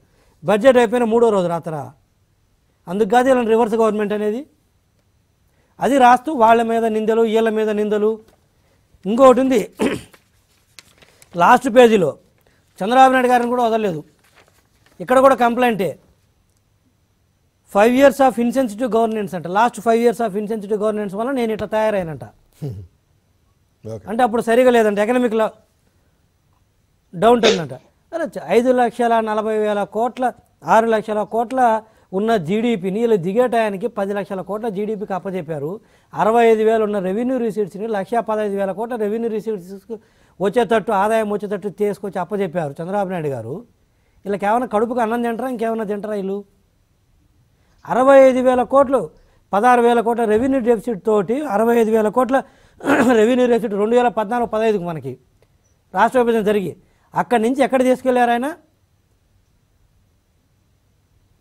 బడ్జెట్ అయిపోయిన మూడో రోజు రాతరా. అందుకు కాదు ఇలా రివర్స్ గవర్నమెంట్ అనేది. అది రాస్తూ వాళ్ళ మీద నిందలు వీళ్ళ మీద నిందలు. ఇంకొకటి ఉంది. లాస్ట్ పేజీలో చంద్రబాబు నాయుడు గారిని కూడా వదలలేదు. ఇక్కడ కూడా కంప్లైంటే. Five years of insensitive governance అంట. Last five years of insensitive governance వల్ల నేను ఇట్లా తయారైనంట. అంటే అప్పుడు సరిగా లేదంట. ఎకనామిక్లో డౌన్ ఉందంట. అరే ఐదు లక్షల నలభై వేల కోట్ల ఆరు లక్షల కోట్ల ఉన్న జీడిపిని వీళ్ళు దిగే టయానికి పది లక్షల కోట్ల జీడిపికి అప్పచెప్పారు. అరవై ఐదు వేలు ఉన్న రెవెన్యూ రిసీట్స్ని లక్ష పదహైదు వేల కోట్ల రెవెన్యూ రిసీట్స్ వచ్చేటట్టు ఆదాయం వచ్చేటట్టు తీసుకొచ్చి అప్పచెప్పారు చంద్రబాబు నాయుడు గారు. వీళ్ళకి ఏమైనా కడుపుకు అన్నం తింటారా? ఇంకేమైనా తింటారా వీళ్ళు? అరవై ఐదు వేల కోట్లు పదహారు వేల కోట్ల రెవెన్యూ డెఫిసిట్ తోటి అరవై ఐదు వేల కోట్ల రెవెన్యూ రిసీట్ రెండు వేల పద్నాలుగు పదహైదుకు మనకి రాష్ట్ర విభజన జరిగి అక్కడి నుంచి ఎక్కడ తీసుకెళ్ళారు ఆయన?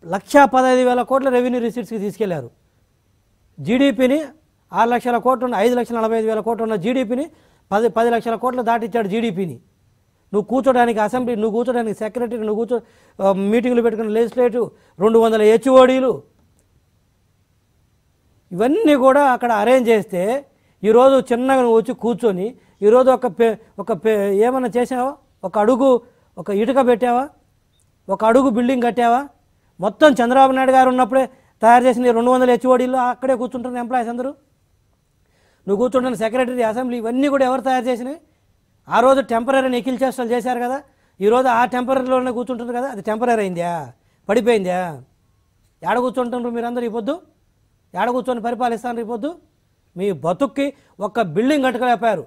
లక్షా పదహైదు వేల కోట్ల రెవెన్యూ రిసీట్స్కి తీసుకెళ్ళారు. జీడిపిని ఆరు లక్షల కోట్లు ఉన్న ఐదు లక్షల నలభై ఐదు వేల కోట్లు ఉన్న జీడిపిని పది పది లక్షల కోట్లు దాటిచ్చాడు జీడిపిని నువ్వు కూర్చోడానికి అసెంబ్లీ నువ్వు కూర్చోడానికి సెక్రటరీ నువ్వు కూర్చో మీటింగ్లు పెట్టుకున్న లెజిస్లేటివ్ రెండు వందల హెచ్ఓడీలు ఇవన్నీ కూడా అక్కడ అరేంజ్ చేస్తే ఈరోజు చిన్నగా నువ్వు వచ్చి కూర్చొని ఈరోజు ఒక పే ఒక పే ఏమన్నా చేసావా ఒక అడుగు ఒక ఇటుక పెట్టావా? ఒక అడుగు బిల్డింగ్ కట్టావా? మొత్తం చంద్రబాబు నాయుడు గారు ఉన్నప్పుడే తయారు చేసిన రెండు వందల హెచ్ఓడీలు అక్కడే కూర్చుంటున్న ఎంప్లాయీస్ అందరూ. నువ్వు కూర్చుంటున్న సెక్రటరీ అసెంబ్లీ ఇవన్నీ కూడా ఎవరు తయారు చేసినాయి ఆ రోజు టెంపరీ నిఖిల్ చేష్టలు చేశారు కదా. ఈరోజు ఆ టెంపరీలోనే కూర్చుంటుంది కదా. అది టెంపరీ అయిందా? పడిపోయిందా? ఏడ కూర్చుంటున్నారు మీరందరూ ఈ పొద్దు? ఏడ కూర్చొని పరిపాలిస్తాను రేపొద్దు మీ బతుక్కి ఒక్క బిల్డింగ్ కట్టుకోలేకపోయారు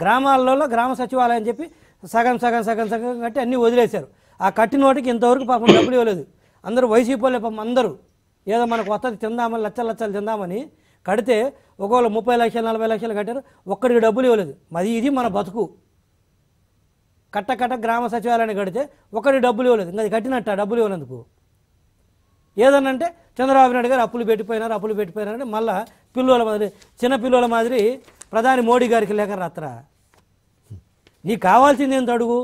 గ్రామాలలో గ్రామ సచివాలయం చెప్పి సగం సగం సగం సగం కట్టి అన్నీ వదిలేశారు. ఆ కట్టిన వాటికి ఇంతవరకు పాపం డబ్బులు ఇవ్వలేదు. అందరూ వైసీపీ వాళ్ళే పాపం అందరూ. ఏదో మనకు వస్తుంది తిందామని లచ్చలు లచ్చలు తిందామని కడితే ఒకవేళ ముప్పై లక్షలు నలభై లక్షలు కట్టారు ఒక్కడికి డబ్బులు ఇవ్వలేదు. మరి ఇది మన బతుకు. కట్ట కట్ట గ్రామ సచివాలయాన్ని కడితే ఒకరికి డబ్బులు ఇవ్వలేదు. ఇంకా అది కట్టినట్ట డబ్బులు ఇవ్వనందుకు. ఏదనంటే చంద్రబాబు నాయుడు గారు అప్పులు పెట్టిపోయినారు అప్పులు పెట్టిపోయినారంటే మళ్ళా పిల్లల మాదిరి చిన్న పిల్లల మాదిరి ప్రధాని మోడీ గారికి లేఖ రాత్రా నీకు కావాల్సింది ఏంటి అడుగు?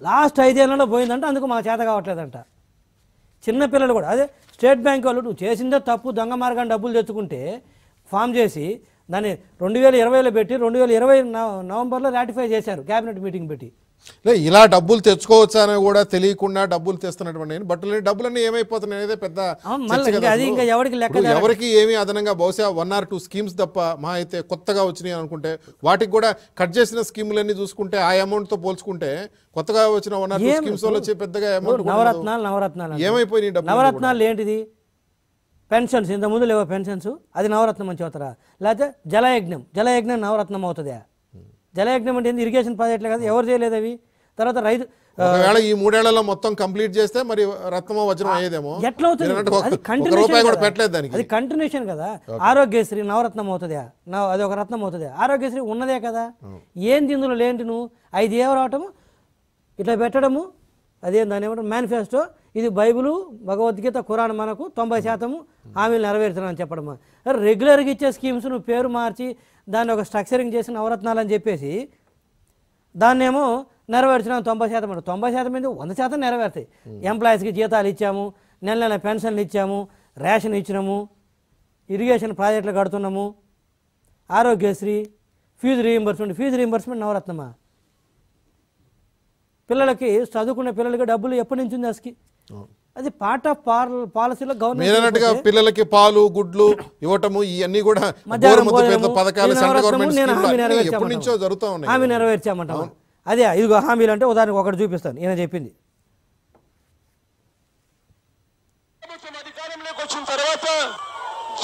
లాస్ట్ ఐదేళ్ళలో పోయిందంటే అందుకు మాకు చేత కావట్లేదంట. చిన్నపిల్లలు కూడా అదే స్టేట్ బ్యాంక్ వాళ్ళు నువ్వు చేసిందే తప్పు దొంగ మార్గాన్ని డబ్బులు తెచ్చుకుంటే ఫామ్ చేసి దాన్ని రెండు వేల ఇరవైలో పెట్టి రెండు వేల ఇరవై నవంబర్లో రాటిఫై చేశారు క్యాబినెట్ మీటింగ్ పెట్టి. ఇలా డబ్బులు తెచ్చుకోవచ్చా అని కూడా తెలియకుండా డబ్బులు తెస్తున్నటువంటి నేను. బట్ డబ్బులన్నీ ఏమైపోతున్నాయి అనేది పెద్ద ఎవరికి ఏమీ అదనంగా బహుశా వన్ ఆర్ టూ స్కీమ్స్ తప్ప మా అయితే కొత్తగా వచ్చినాయి అనుకుంటే వాటికి కూడా కట్ చేసిన స్కీములన్నీ చూసుకుంటే ఆ అమౌంట్తో పోల్చుకుంటే కొత్తగా వచ్చిన వన్ ఆర్ టూ స్కీమ్స్ వల్ల వచ్చే పెద్దగా అమౌంట్ నవరత్నాలు నవరత్నాలు. ఏమైపోయినాయి డబ్బులు నవరత్నాలు ఏంటిది? పెన్షన్స్ ఇంత ముందు లేవో పెన్షన్స్? అది నవరత్నం అని చెబుతారా? లేకపోతే జలయజ్ఞం జలయజ్ఞం నవరత్నం అవుతుందా? జలయజ్ఞం అంటే ఏంది? ఇరిగేషన్ ప్రాజెక్టులు కదా ఎవరు చేయలేదు అవి? తర్వాత రైతు ఒకవేళ ఈ మూడేళ్ళలో మొత్తం కంప్లీట్ చేస్తే మరి రత్నమో వజ్రం అయ్యేదేమో ఎట్లా అవుతుంది. పెట్టలేదు దానికి. అది కంటిన్యూషన్ కదా. ఆరోగ్యశ్రీ నవరత్నం అవుతుందా? నవ అది ఒక రత్నం అవుతుందా? ఆరోగ్యశ్రీ ఉన్నదే కదా. ఏంది ఇందులో లేంటి నువ్వు? ఐదు ఏం రావటము? ఇట్లా పెట్టడము? అదేం దాని ఏమంటారు? మేనిఫెస్టో ఇది బైబిలు భగవద్గీత ఖురాన్ మనకు తొంభై శాతము హామీలు నెరవేర్చడం చెప్పడమా. రెగ్యులర్గా ఇచ్చే స్కీమ్స్ నువ్వు పేరు మార్చి దాన్ని ఒక స్ట్రక్చరింగ్ చేసి నవరత్నాలు అని చెప్పేసి దాన్నేమో నెరవేర్చడం తొంభై శాతం అంటే. తొంభై శాతం మీద వంద శాతం నెరవేరుతాయి. ఎంప్లాయీస్కి జీతాలు ఇచ్చాము నెల నెల పెన్షన్లు ఇచ్చాము రేషన్ ఇచ్చినాము ఇరిగేషన్ ప్రాజెక్టులు కడుతున్నాము Aarogyasri fee reimbursement. Fee reimbursement నవరత్నమా? పిల్లలకి చదువుకునే పిల్లలకి డబ్బులు ఎప్పటి నుంచి ఉంది అసలు అది పార్ట్ ఆఫ్ పాలసీలో గవర్నమెంట్ పిల్లలకి పాలు గుడ్లు ఇవ్వటము ఇవన్నీ కూడా పథకాలు హామీ ఎప్పటి నెరవేర్చామంటాం. నుంచో జరుగుతూ ఉన్నాయి. హామీ నెరవేర్చామంటాం. అదే ఇదిగో హామీలు అంటే ఉదాహరణకు ఒకటి చూపిస్తాను. ఈయన చెప్పింది. అధికారంలోకి వచ్చిన తర్వాత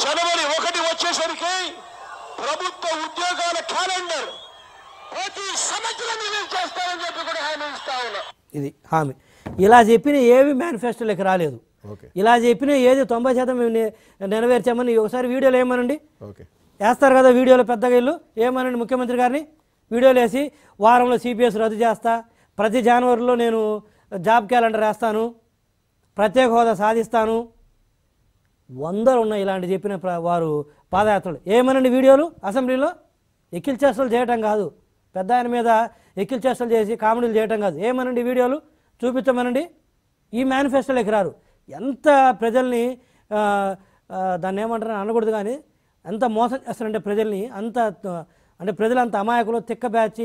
జనవరి ఒకటి వచ్చేసరికి ప్రభుత్వ ఉద్యోగాల క్యాలెండర్ ప్రతి సంవత్సరం చేస్తారని చెప్పి కూడా హామీ ఇస్తా ఉన్నా. ఇది హామీ. ఇలా చెప్పిన ఏవి మేనిఫెస్టోలోకి రాలేదు. ఓకే. ఇలా చెప్పిన ఏది తొంభై శాతం నెరవేర్చామని ఒకసారి వీడియోలో ఏమనండి? వేస్తారు కదా వీడియోలో పెద్దగా ఇల్లు. ఏమనండి ముఖ్యమంత్రి గారిని? వీడియోలు వేసి వారంలో సిపిఎస్ రద్దు చేస్తా. ప్రతి జనవరిలో నేను జాబ్ క్యాలెండర్ వేస్తాను. ప్రత్యేక హోదా సాధిస్తాను. వందలు ఉన్నాయి ఇలాంటి చెప్పిన వారు పాదయాత్రలు. ఏమనండి వీడియోలు అసెంబ్లీలో? ఎక్కిల్ చేష్టలు చేయటం కాదు. పెద్ద ఆయన మీద ఎక్కిల్ చేష్టలు చేసి కామెడీలు చేయటం కాదు. ఏమనండి వీడియోలు? చూపించమనండి. ఈ మేనిఫెస్టోలోకి రారు. ఎంత ప్రజల్ని దాన్ని ఏమంటారు అనకూడదు కానీ ఎంత మోసం చేస్తారంటే ప్రజల్ని అంత అంటే ప్రజలు అంత అమాయకులు తిక్క బ్యాచ్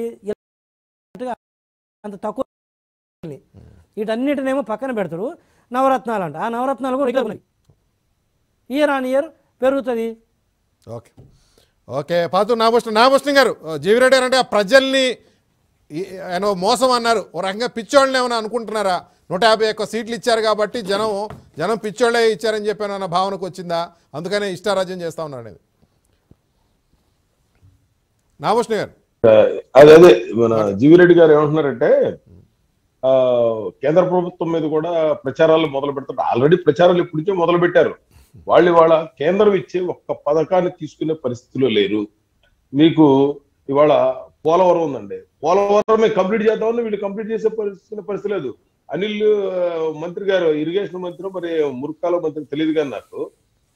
అంత తక్కువ వీటన్నిటినేమో పక్కన పెడతారు. నవరత్నాలు అంట ఆ నవరత్నాలు కూడా ఉన్నాయి. ఇయర్ ఆన్ ఇయర్ పెరుగుతుంది. ఓకే. ఓకే పాతు నాగభూషణ నాగభూషణం గారు జీవిరెడ్డి గారు అంటే ఆ ప్రజల్ని ఆయన మోసం అన్నారు. ఓ రకంగా పిచ్చోళ్ళని ఏమైనా అనుకుంటున్నారా? నూట యాభై ఒక్క సీట్లు ఇచ్చారు కాబట్టి జనం జనం పిచ్చోళ్ళే ఇచ్చారని చెప్పి అన్న భావనకు వచ్చిందా? అందుకనే ఇష్టారాజ్యం చేస్తా ఉన్నాడు అనేది. నాగభూషణ గారు. అదే అదే. మన జీవిరెడ్డి గారు ఏమంటున్నారంటే ఆ కేంద్ర ప్రభుత్వం మీద కూడా ప్రచారాలు మొదలు పెడతారు ఆల్రెడీ ప్రచారాలు ఇప్పటి నుంచే మొదలు పెట్టారు. వాళ్ళు ఇవాళ కేంద్రం ఇచ్చే ఒక్క పథకాన్ని తీసుకునే పరిస్థితిలో లేరు. మీకు ఇవాళ పోలవరం ఉందండి. పోలవరమే కంప్లీట్ చేద్దామని వీళ్ళు కంప్లీట్ చేసే పరిస్థితి పరిస్థితి లేదు. అనిల్ మంత్రి గారు ఇరిగేషన్ మంత్రి మరి మురుకాల మంత్రి తెలియదు కానీ నాకు.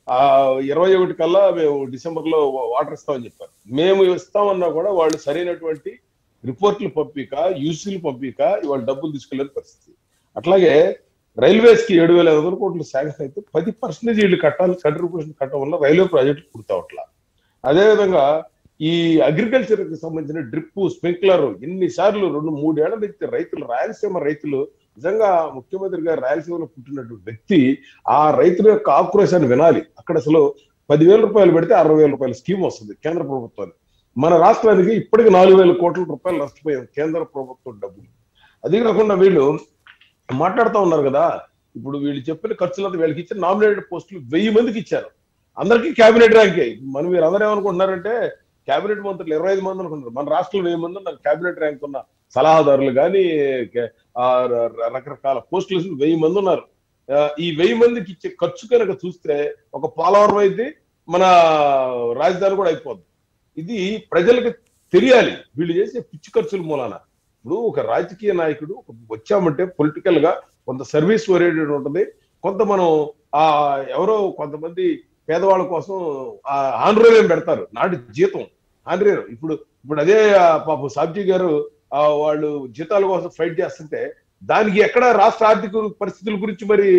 ఆ ఇరవై ఒకటి కల్లా మేము డిసెంబర్లో వాటర్ ఇస్తామని చెప్పారు. మేము ఇస్తామన్నా కూడా వాళ్ళు సరైనటువంటి రిపోర్ట్లు పంపిక యూసీలు పంపిక ఇవాళ డబ్బులు తీసుకెళ్ళేని పరిస్థితి. అట్లాగే రైల్వేస్కి ఏడు వేల ఐదు వందల కోట్లు శాంక్షన్ అయితే పది పర్సెంటేజ్ వీళ్ళు కట్టాలి కంట్రిబ్యూషన్ కట్టడం వల్ల రైల్వే ప్రాజెక్టు పూర్తవట్లా. అదేవిధంగా ఈ అగ్రికల్చర్కి సంబంధించిన డ్రిప్ స్ప్రింక్లర్ ఎన్నిసార్లు రెండు మూడేళ్ళ నుంచి రైతులు రాయలసీమ రైతులు నిజంగా ముఖ్యమంత్రి గారు రాయలసీమలో పుట్టినటువంటి వ్యక్తి ఆ రైతుల యొక్క ఆక్రోశాన్ని వినాలి. అక్కడ అసలు పదివేల రూపాయలు పెడితే అరవై వేల రూపాయల స్కీమ్ వస్తుంది కేంద్ర ప్రభుత్వానికి. మన రాష్ట్రానికి ఇప్పటికి నాలుగు వేల కోట్ల రూపాయలు నష్టపోయాం కేంద్ర ప్రభుత్వం డబ్బులు. అదే కాకుండా వీళ్ళు మాట్లాడుతూ ఉన్నారు కదా ఇప్పుడు వీళ్ళు చెప్పిన ఖర్చులంతా వీళ్ళకి ఇచ్చిన నామినేటెడ్ పోస్టులు వెయ్యి మందికి ఇచ్చారు. అందరికీ క్యాబినెట్ ర్యాంకే మనం మీరు అందరూ ఏమనుకుంటున్నారంటే క్యాబినెట్ మంత్రులు ఇరవై ఐదు మంది అనుకుంటారు. మన రాష్ట్రంలో వెయ్యి మంది ఉన్నారు. క్యాబినెట్ ర్యాంక్ ఉన్న సలహాదారులు కానీ రకరకాల పోస్టులు వేసిన వెయ్యి మంది ఉన్నారు. ఈ వెయ్యి మందికి ఇచ్చే ఖర్చు కనుక చూస్తే ఒక పోలవరం అయితే మన రాజధాని కూడా అయిపోద్ది. ఇది ప్రజలకు తెలియాలి. వీళ్ళు చేసే పిచ్చి ఖర్చుల మూలాన. ఇప్పుడు ఒక రాజకీయ నాయకుడు వచ్చామంటే పొలిటికల్గా కొంత సర్వీస్ ఓరియంటెడ్ ఉంటుంది. కొంత మనం ఆ ఎవరో కొంతమంది పేదవాళ్ళ కోసం ఆ ఆంధ్రయం పెడతారు. నాటి జీతం. ఆంధ్రయం ఇప్పుడు ఇప్పుడు అదే పాపం సాబ్జీ గారు వాళ్ళు జీతాల కోసం ఫైట్ చేస్తుంటే దానికి ఎక్కడ రాష్ట్ర ఆర్థిక పరిస్థితుల గురించి మరి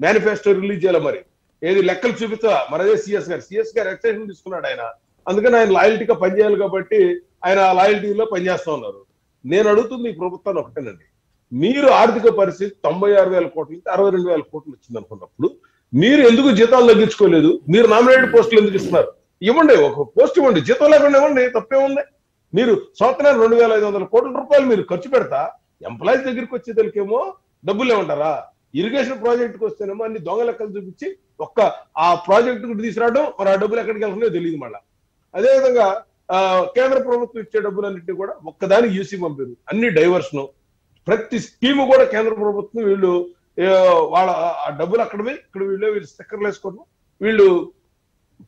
మేనిఫెస్టో రిలీజ్ చేయాలి మరి? ఏది లెక్కలు చూపిస్తా? మరి అదే సిఎస్ గారు. సిఎస్ గారు ఎక్స్టెన్షన్ తీసుకున్నాడు ఆయన. అందుకని ఆయన లాయల్టీగా పనిచేయాలి కాబట్టి ఆయన ఆ లాయల్టీలో పనిచేస్తా ఉన్నారు. నేను అడుగుతుంది ఈ ప్రభుత్వాన్ని ఒకటేనండి. మీరు ఆర్థిక పరిస్థితి తొంభై ఆరు వేల కోట్ల నుంచి అరవై రెండు వేల కోట్లు వచ్చింది అనుకున్నప్పుడు మీరు ఎందుకు జీతాలు తగ్గించుకోలేదు? మీరు నామినేటెడ్ పోస్టులు ఎందుకు ఇస్తున్నారు? ఇవ్వండి ఒక పోస్ట్ ఇవ్వండి జీతం లేకుండా ఇవ్వండి తప్పే ఉంది. మీరు సంవత్సరానికి రెండు వేల ఐదు వందల కోట్ల రూపాయలు మీరు ఖర్చు పెడతా ఎంప్లాయీస్ దగ్గరికి వచ్చేదానికేమో డబ్బులు ఏమంటారా ఇరిగేషన్ ప్రాజెక్టుకి వస్తేనేమో అన్ని దొంగ లెక్కలు చూపించి ఒక్క ఆ ప్రాజెక్టు తీసుకురావడం మరి ఆ డబ్బులు ఎక్కడికి వెళ్తుందో తెలియదు మళ్ళా. అదేవిధంగా ఆ, కేంద్ర ప్రభుత్వం ఇచ్చే డబ్బులన్నింటినీ కూడా ఒక్కదానికి యూసీ పంపారు. అన్ని డైవర్షన్ ప్రతి స్కీమ్ కూడా కేంద్ర ప్రభుత్వం వీళ్ళు వాళ్ళ ఆ డబ్బులు అక్కడ ఇక్కడ వీళ్ళు వీళ్ళు స్టిక్కర్లు వేసుకోవడం వీళ్ళు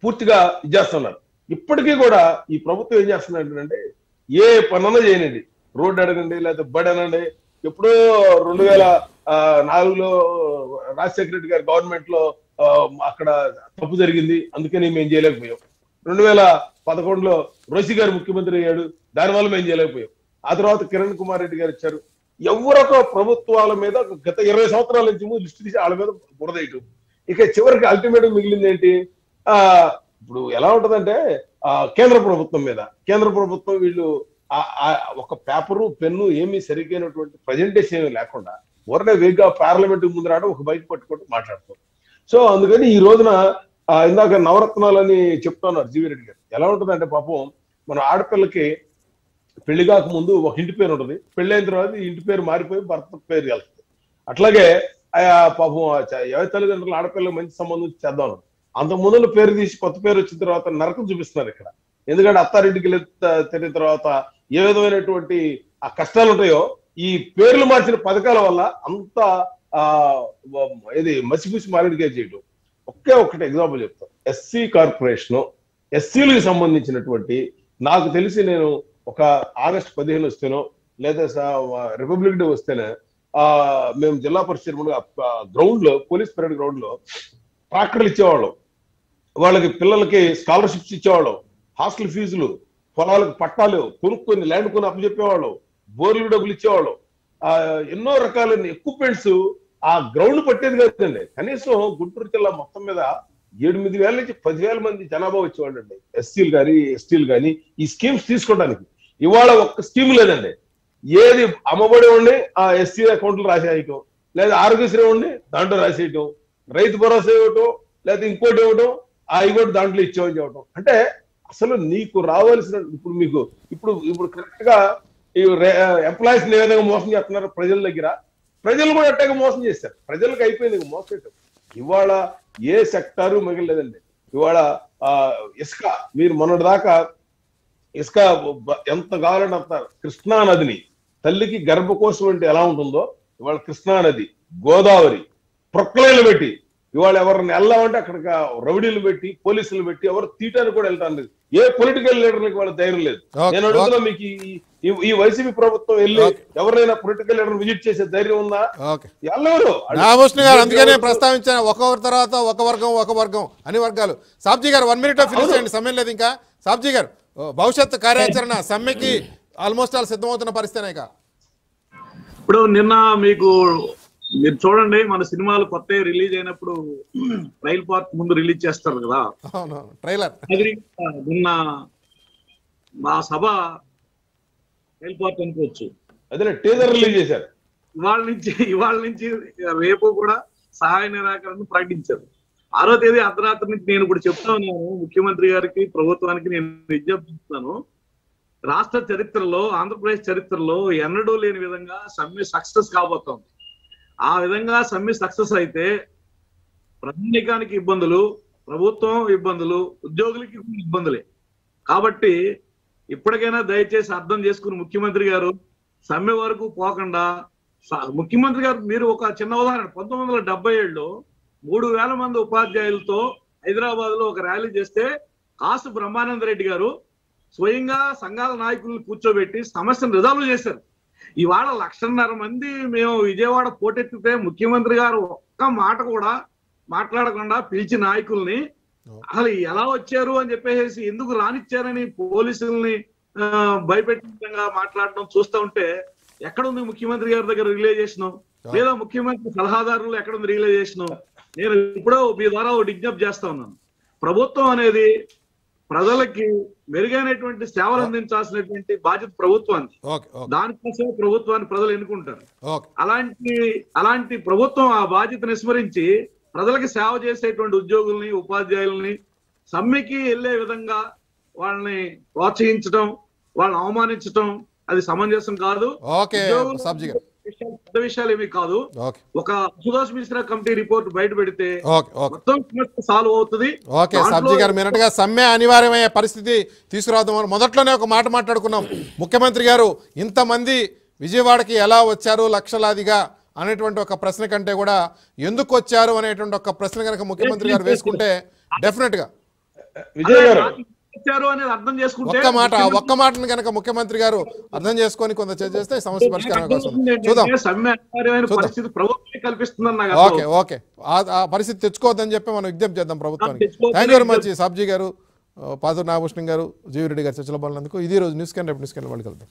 పూర్తిగా ఇచ్చేస్తున్నారు ఇప్పటికీ కూడా ఈ ప్రభుత్వం ఏం చేస్తుందంటే ఏ పనులు చేయనండి రోడ్డు అడగండి లేకపోతే బడి అనండి. ఎప్పుడో రెండు వేల నాలుగులో రాజశేఖర రెడ్డి గారి గవర్నమెంట్లో అక్కడ తప్పు జరిగింది. అందుకని మేము చేయలేకపోయాం. రెండు వేల పదకొండులో రోషి గారు ముఖ్యమంత్రి అయ్యాడు. దానివల్ల మేము చేయలేకపోయాం. ఆ తర్వాత కిరణ్ కుమార్ రెడ్డి గారు ఇచ్చారు ఎవరొక ప్రభుత్వాల మీద గత ఇరవై సంవత్సరాల నుంచి ముందు లిస్టు తీసి వాళ్ళ మీద బురదేయటం ఇక చివరికి అల్టిమేట్ మిగిలింది ఏంటి? ఇప్పుడు ఎలా ఉంటదంటే ఆ కేంద్ర ప్రభుత్వం మీద. కేంద్ర ప్రభుత్వం వీళ్ళు ఆ- ఒక పేపరు పెన్ను ఏమీ సరిగ్గైనటువంటి ప్రజెంటేషన్ ఏమీ లేకుండా ఊరనే వేగ్గా పార్లమెంట్ ముందు రావడం ఒక బైక్ పట్టుకుంటూ మాట్లాడుతాం. సో అందుకని ఈ రోజున ఇందాక నవరత్నాలని చెప్తున్నారు జీవి రెడ్డి గారు. ఎలా ఉంటుందంటే పాపం మన ఆడపిల్లకి పెళ్ళి కాక ముందు ఒక ఇంటి పేరు ఉంటుంది. పెళ్ళి అయిన తర్వాత ఇంటి పేరు మారిపోయి భర్త పేరు వెళ్తుంది అట్లాగే ఆ పాపం ఎవరి తల్లిదండ్రులు ఆడపిల్లకి మంచి సంబంధం చేద్దాం అంత ముందు పేరు తీసి కొత్త పేరు వచ్చిన తర్వాత నరకం చూపిస్తున్నారు ఇక్కడ. ఎందుకంటే అత్తారింటికి వెళ్ళి తిరిగిన తర్వాత ఏ విధమైనటువంటి ఆ కష్టాలు ఉంటాయో ఈ పేర్లు మార్చిన పథకాల వల్ల అంత ఇది మసిపూసి మారేడుగా చేయడం ఒకే ఒక్కటి ఎగ్జాంపుల్ చెప్తాను ఎస్సీ కార్పొరేషన్ ఎస్సీలకు సంబంధించినటువంటి నాకు తెలిసి నేను ఒక ఆగస్ట్ పదిహేను వస్తేనో లేదా రిపబ్లిక్ డే వస్తేనే ఆ మేము జిల్లా పరిషత్ గ్రౌండ్లో పోలీస్ పరేడ్ గ్రౌండ్లో ట్రాక్టర్లు ఇచ్చేవాళ్ళం. వాళ్ళకి పిల్లలకి స్కాలర్షిప్స్ ఇచ్చేవాళ్ళం హాస్టల్ ఫీజులు పొలాలకు పట్టాలు కొనుక్కొని ల్యాండ్ కొని అప్పచెప్పేవాళ్ళు బోర్లు డబ్బులు ఇచ్చేవాళ్ళు. ఆ ఎన్నో రకాలైన ఎక్విప్మెంట్స్ ఆ గ్రౌండ్ పట్టేది కాదండి. కనీసం గుంటూరు జిల్లా మొత్తం మీద ఎనిమిది వేల నుంచి పదివేల మంది జనాభా వచ్చేవాళ్ళు అండి ఎస్సీలు కానీ ఎస్టీలు కానీ ఈ స్కీమ్స్ తీసుకోవడానికి. ఇవాళ ఒక్క స్కీమ్ లేదండి. ఏది అమ్మబడి ఉండి ఆ ఎస్సీ అకౌంట్లు రాసేయటం లేదా ఆరోగ్యశ్రీ ఉండి దాంట్లో రాసేయటం రైతు భరోసా ఇవ్వటం లేదా ఇంకోటి ఇవ్వటం ఆ కూడా దాంట్లో ఇచ్చేవని చెప్పటం. అంటే అసలు నీకు రావాల్సిన ఇప్పుడు మీకు ఇప్పుడు ఇప్పుడు కరెక్ట్గా ఎంప్లాయీస్ ఏ విధంగా మోసం చేస్తున్నారు ప్రజల దగ్గర? ప్రజలు కూడా అట్టగా మోసం చేశారు. ప్రజలకు అయిపోయింది మోసం ఇవాళ ఏ సెక్టారు మిగలలేదండి. ఇవాళ ఆ ఇసుక మీరు మొన్నటి దాకా ఇసుక ఎంత కావాలంటే అంత కృష్ణా నదిని తల్లికి గర్భకోశం అంటే ఎలా ఉంటుందో ఇవాళ కృష్ణా నది గోదావరి ప్రొక్లైన్లు పెట్టి ఇవాళ ఎవరిని వెళ్ళామంటే అక్కడ రౌడీలు పెట్టి పోలీసులు పెట్టి ఎవరు తీయటానికి కూడా వెళ్తాను లేదు. ఏ పొలిటికల్ లీడర్లకు వాళ్ళ ధైర్యం లేదు. నేను అడుగుతున్నా మీకు ఈ- వైసీపీ ప్రభుత్వం వెళ్ళి. ఎవరైనా పొలిటికల్ లీడర్ విజిట్ చేసే ధైర్యం ఉందా? వెళ్ళవరు నాగభూషణ్ గారు అందుకనే ప్రస్తావించాను ఒక్కొక్కరి తర్వాత ఒక వర్గం ఒక వర్గం అన్ని వర్గాలు. సాబ్జీ గారు వన్ మినిట్ ఫినిష్ చేయండి సమయం లేదు ఇంకా. సాబ్జీ గారు భవిష్యత్ కార్యాచరణ సమ్మెకి ఆల్మోస్ట్ ఆల్ సిద్ధమవుతున్న పరిస్థితి ఇక? ఇప్పుడు నిన్న మీకు మీరు చూడండి మన సినిమాలు కొత్త రిలీజ్ అయినప్పుడు రైల్ పార్క్ ముందు రిలీజ్ చేస్తారు కదా. అవును ట్రైలర్. అది నిన్న మా సభ రైల్ పార్క్ అనుకోవచ్చు. అదే టీజర్ రిలీజ్ చేశారు. ఇవాళ నుంచి ఇవాళ నుంచి రేపు కూడా సహాయ నిరాకరణ ప్రకటించారు. ఆరో తేదీ అర్ధరాత్రి నుంచి నేను ఇప్పుడు చెప్తా ఉన్నాను ముఖ్యమంత్రి గారికి ప్రభుత్వానికి నేను విజ్ఞప్తిస్తున్నాను రాష్ట్ర చరిత్రలో ఆంధ్రప్రదేశ్ చరిత్రలో ఎన్నడూ లేని విధంగా సమ్మె సక్సెస్ కాబోతోంది. ఆ విధంగా సమ్మె సక్సెస్ అయితే ప్రజానికానికి ఇబ్బందులు ప్రభుత్వం ఇబ్బందులు ఉద్యోగులకి ఇబ్బందులే. కాబట్టి ఇప్పటికైనా దయచేసి అర్థం చేసుకుని ముఖ్యమంత్రి గారు సమ్మె వరకు పోకుండా ముఖ్యమంత్రి గారు మీరు ఒక చిన్న ఉదాహరణ పంతొమ్మిది వందల డెబ్బై ఏడులో మూడు వేల మంది ఉపాధ్యాయులతో హైదరాబాద్లో ఒక ర్యాలీ చేస్తే కాసు బ్రహ్మానంద రెడ్డి గారు స్వయంగా సంఘాల నాయకులను కూర్చోబెట్టి సమస్యను రిజాల్వ్ చేశారు. ఇవాళ లక్షన్నర మంది మేము విజయవాడ పోటెత్తితే ముఖ్యమంత్రి గారు ఒక్క మాట కూడా మాట్లాడకుండా పిలిచి నాయకుల్ని అసలు ఎలా వచ్చారు అని చెప్పేసి ఎందుకు రానిచ్చారని పోలీసుల్ని భయపెట్టిన విధంగా మాట్లాడడం చూస్తూ ఉంటే ఎక్కడ ఉంది ముఖ్యమంత్రి గారి దగ్గర రియలైజేషన్? లేదా ముఖ్యమంత్రి సలహాదారులు ఎక్కడ ఉంది రియలైజేషన్? నేను ఇప్పుడో మీ ద్వారా ఒక విజ్ఞప్తి చేస్తా ఉన్నాను. ప్రభుత్వం అనేది ప్రజలకి మెరుగైనటువంటి సేవలు అందించాల్సినటువంటి బాధ్యత ప్రభుత్వానికి దానికోసమే ప్రభుత్వాన్ని ప్రజలు ఎన్నుకుంటారు. అలాంటి అలాంటి ప్రభుత్వం ఆ బాధ్యతను విస్మరించి ప్రజలకు సేవ చేసేటువంటి ఉద్యోగుల్ని ఉపాధ్యాయుల్ని సమ్మెకి వెళ్ళే విధంగా వాళ్ళని ప్రోత్సహించడం వాళ్ళని అవమానించడం అది సమంజసం కాదు. పెద్ద విషయాలు ఏమీ కాదు. ఒక సుభాష్ మిశ్రా కమిటీ రిపోర్ట్ బయట పెడితే మొత్తం సమస్య సాల్వ్ అవుతుంది. ఓకే సబ్జీ గారు మీరట్టుగా సమ్మె అనివార్యమయ్యే పరిస్థితి తీసుకురావద్దాం మొదట్లోనే ఒక మాట మాట్లాడుకున్నాం. ముఖ్యమంత్రి గారు ఇంతమంది విజయవాడకి ఎలా వచ్చారు లక్షలాదిగా అనేటువంటి ఒక ప్రశ్న కంటే కూడా ఎందుకు వచ్చారు అనేటువంటి ఒక ప్రశ్న కనుక ముఖ్యమంత్రి గారు వేసుకుంటే డెఫినెట్గా. విజయ్ గారు అదే వచ్చారు అనేది అర్థం చేసుకుంటే ఒక్క మాట ఒక్క మాటను కనుక ముఖ్యమంత్రి గారు అర్థం చేసుకొని కొంత చర్చ చేస్తే సమస్య పరిష్కారం ప్రభుత్వం నాకు ఓకే ఓకే. ఆ- పరిస్థితి తెచ్చుకోవద్దని చెప్పి మనం విజ్ఞప్తి చేద్దాం ప్రభుత్వానికి. థ్యాంక్ యూ వెరీ మచ్ సబ్జీ గారు పాదూరు నాగభూషణం గారు జీవిరెడ్డి గారు చర్చలో పాల్గొన్నందుకు ఇది రోజు న్యూస్ క్యాన్ రేపు న్యూస్ క్యాన్ వాళ్ళు కలుద్దాం.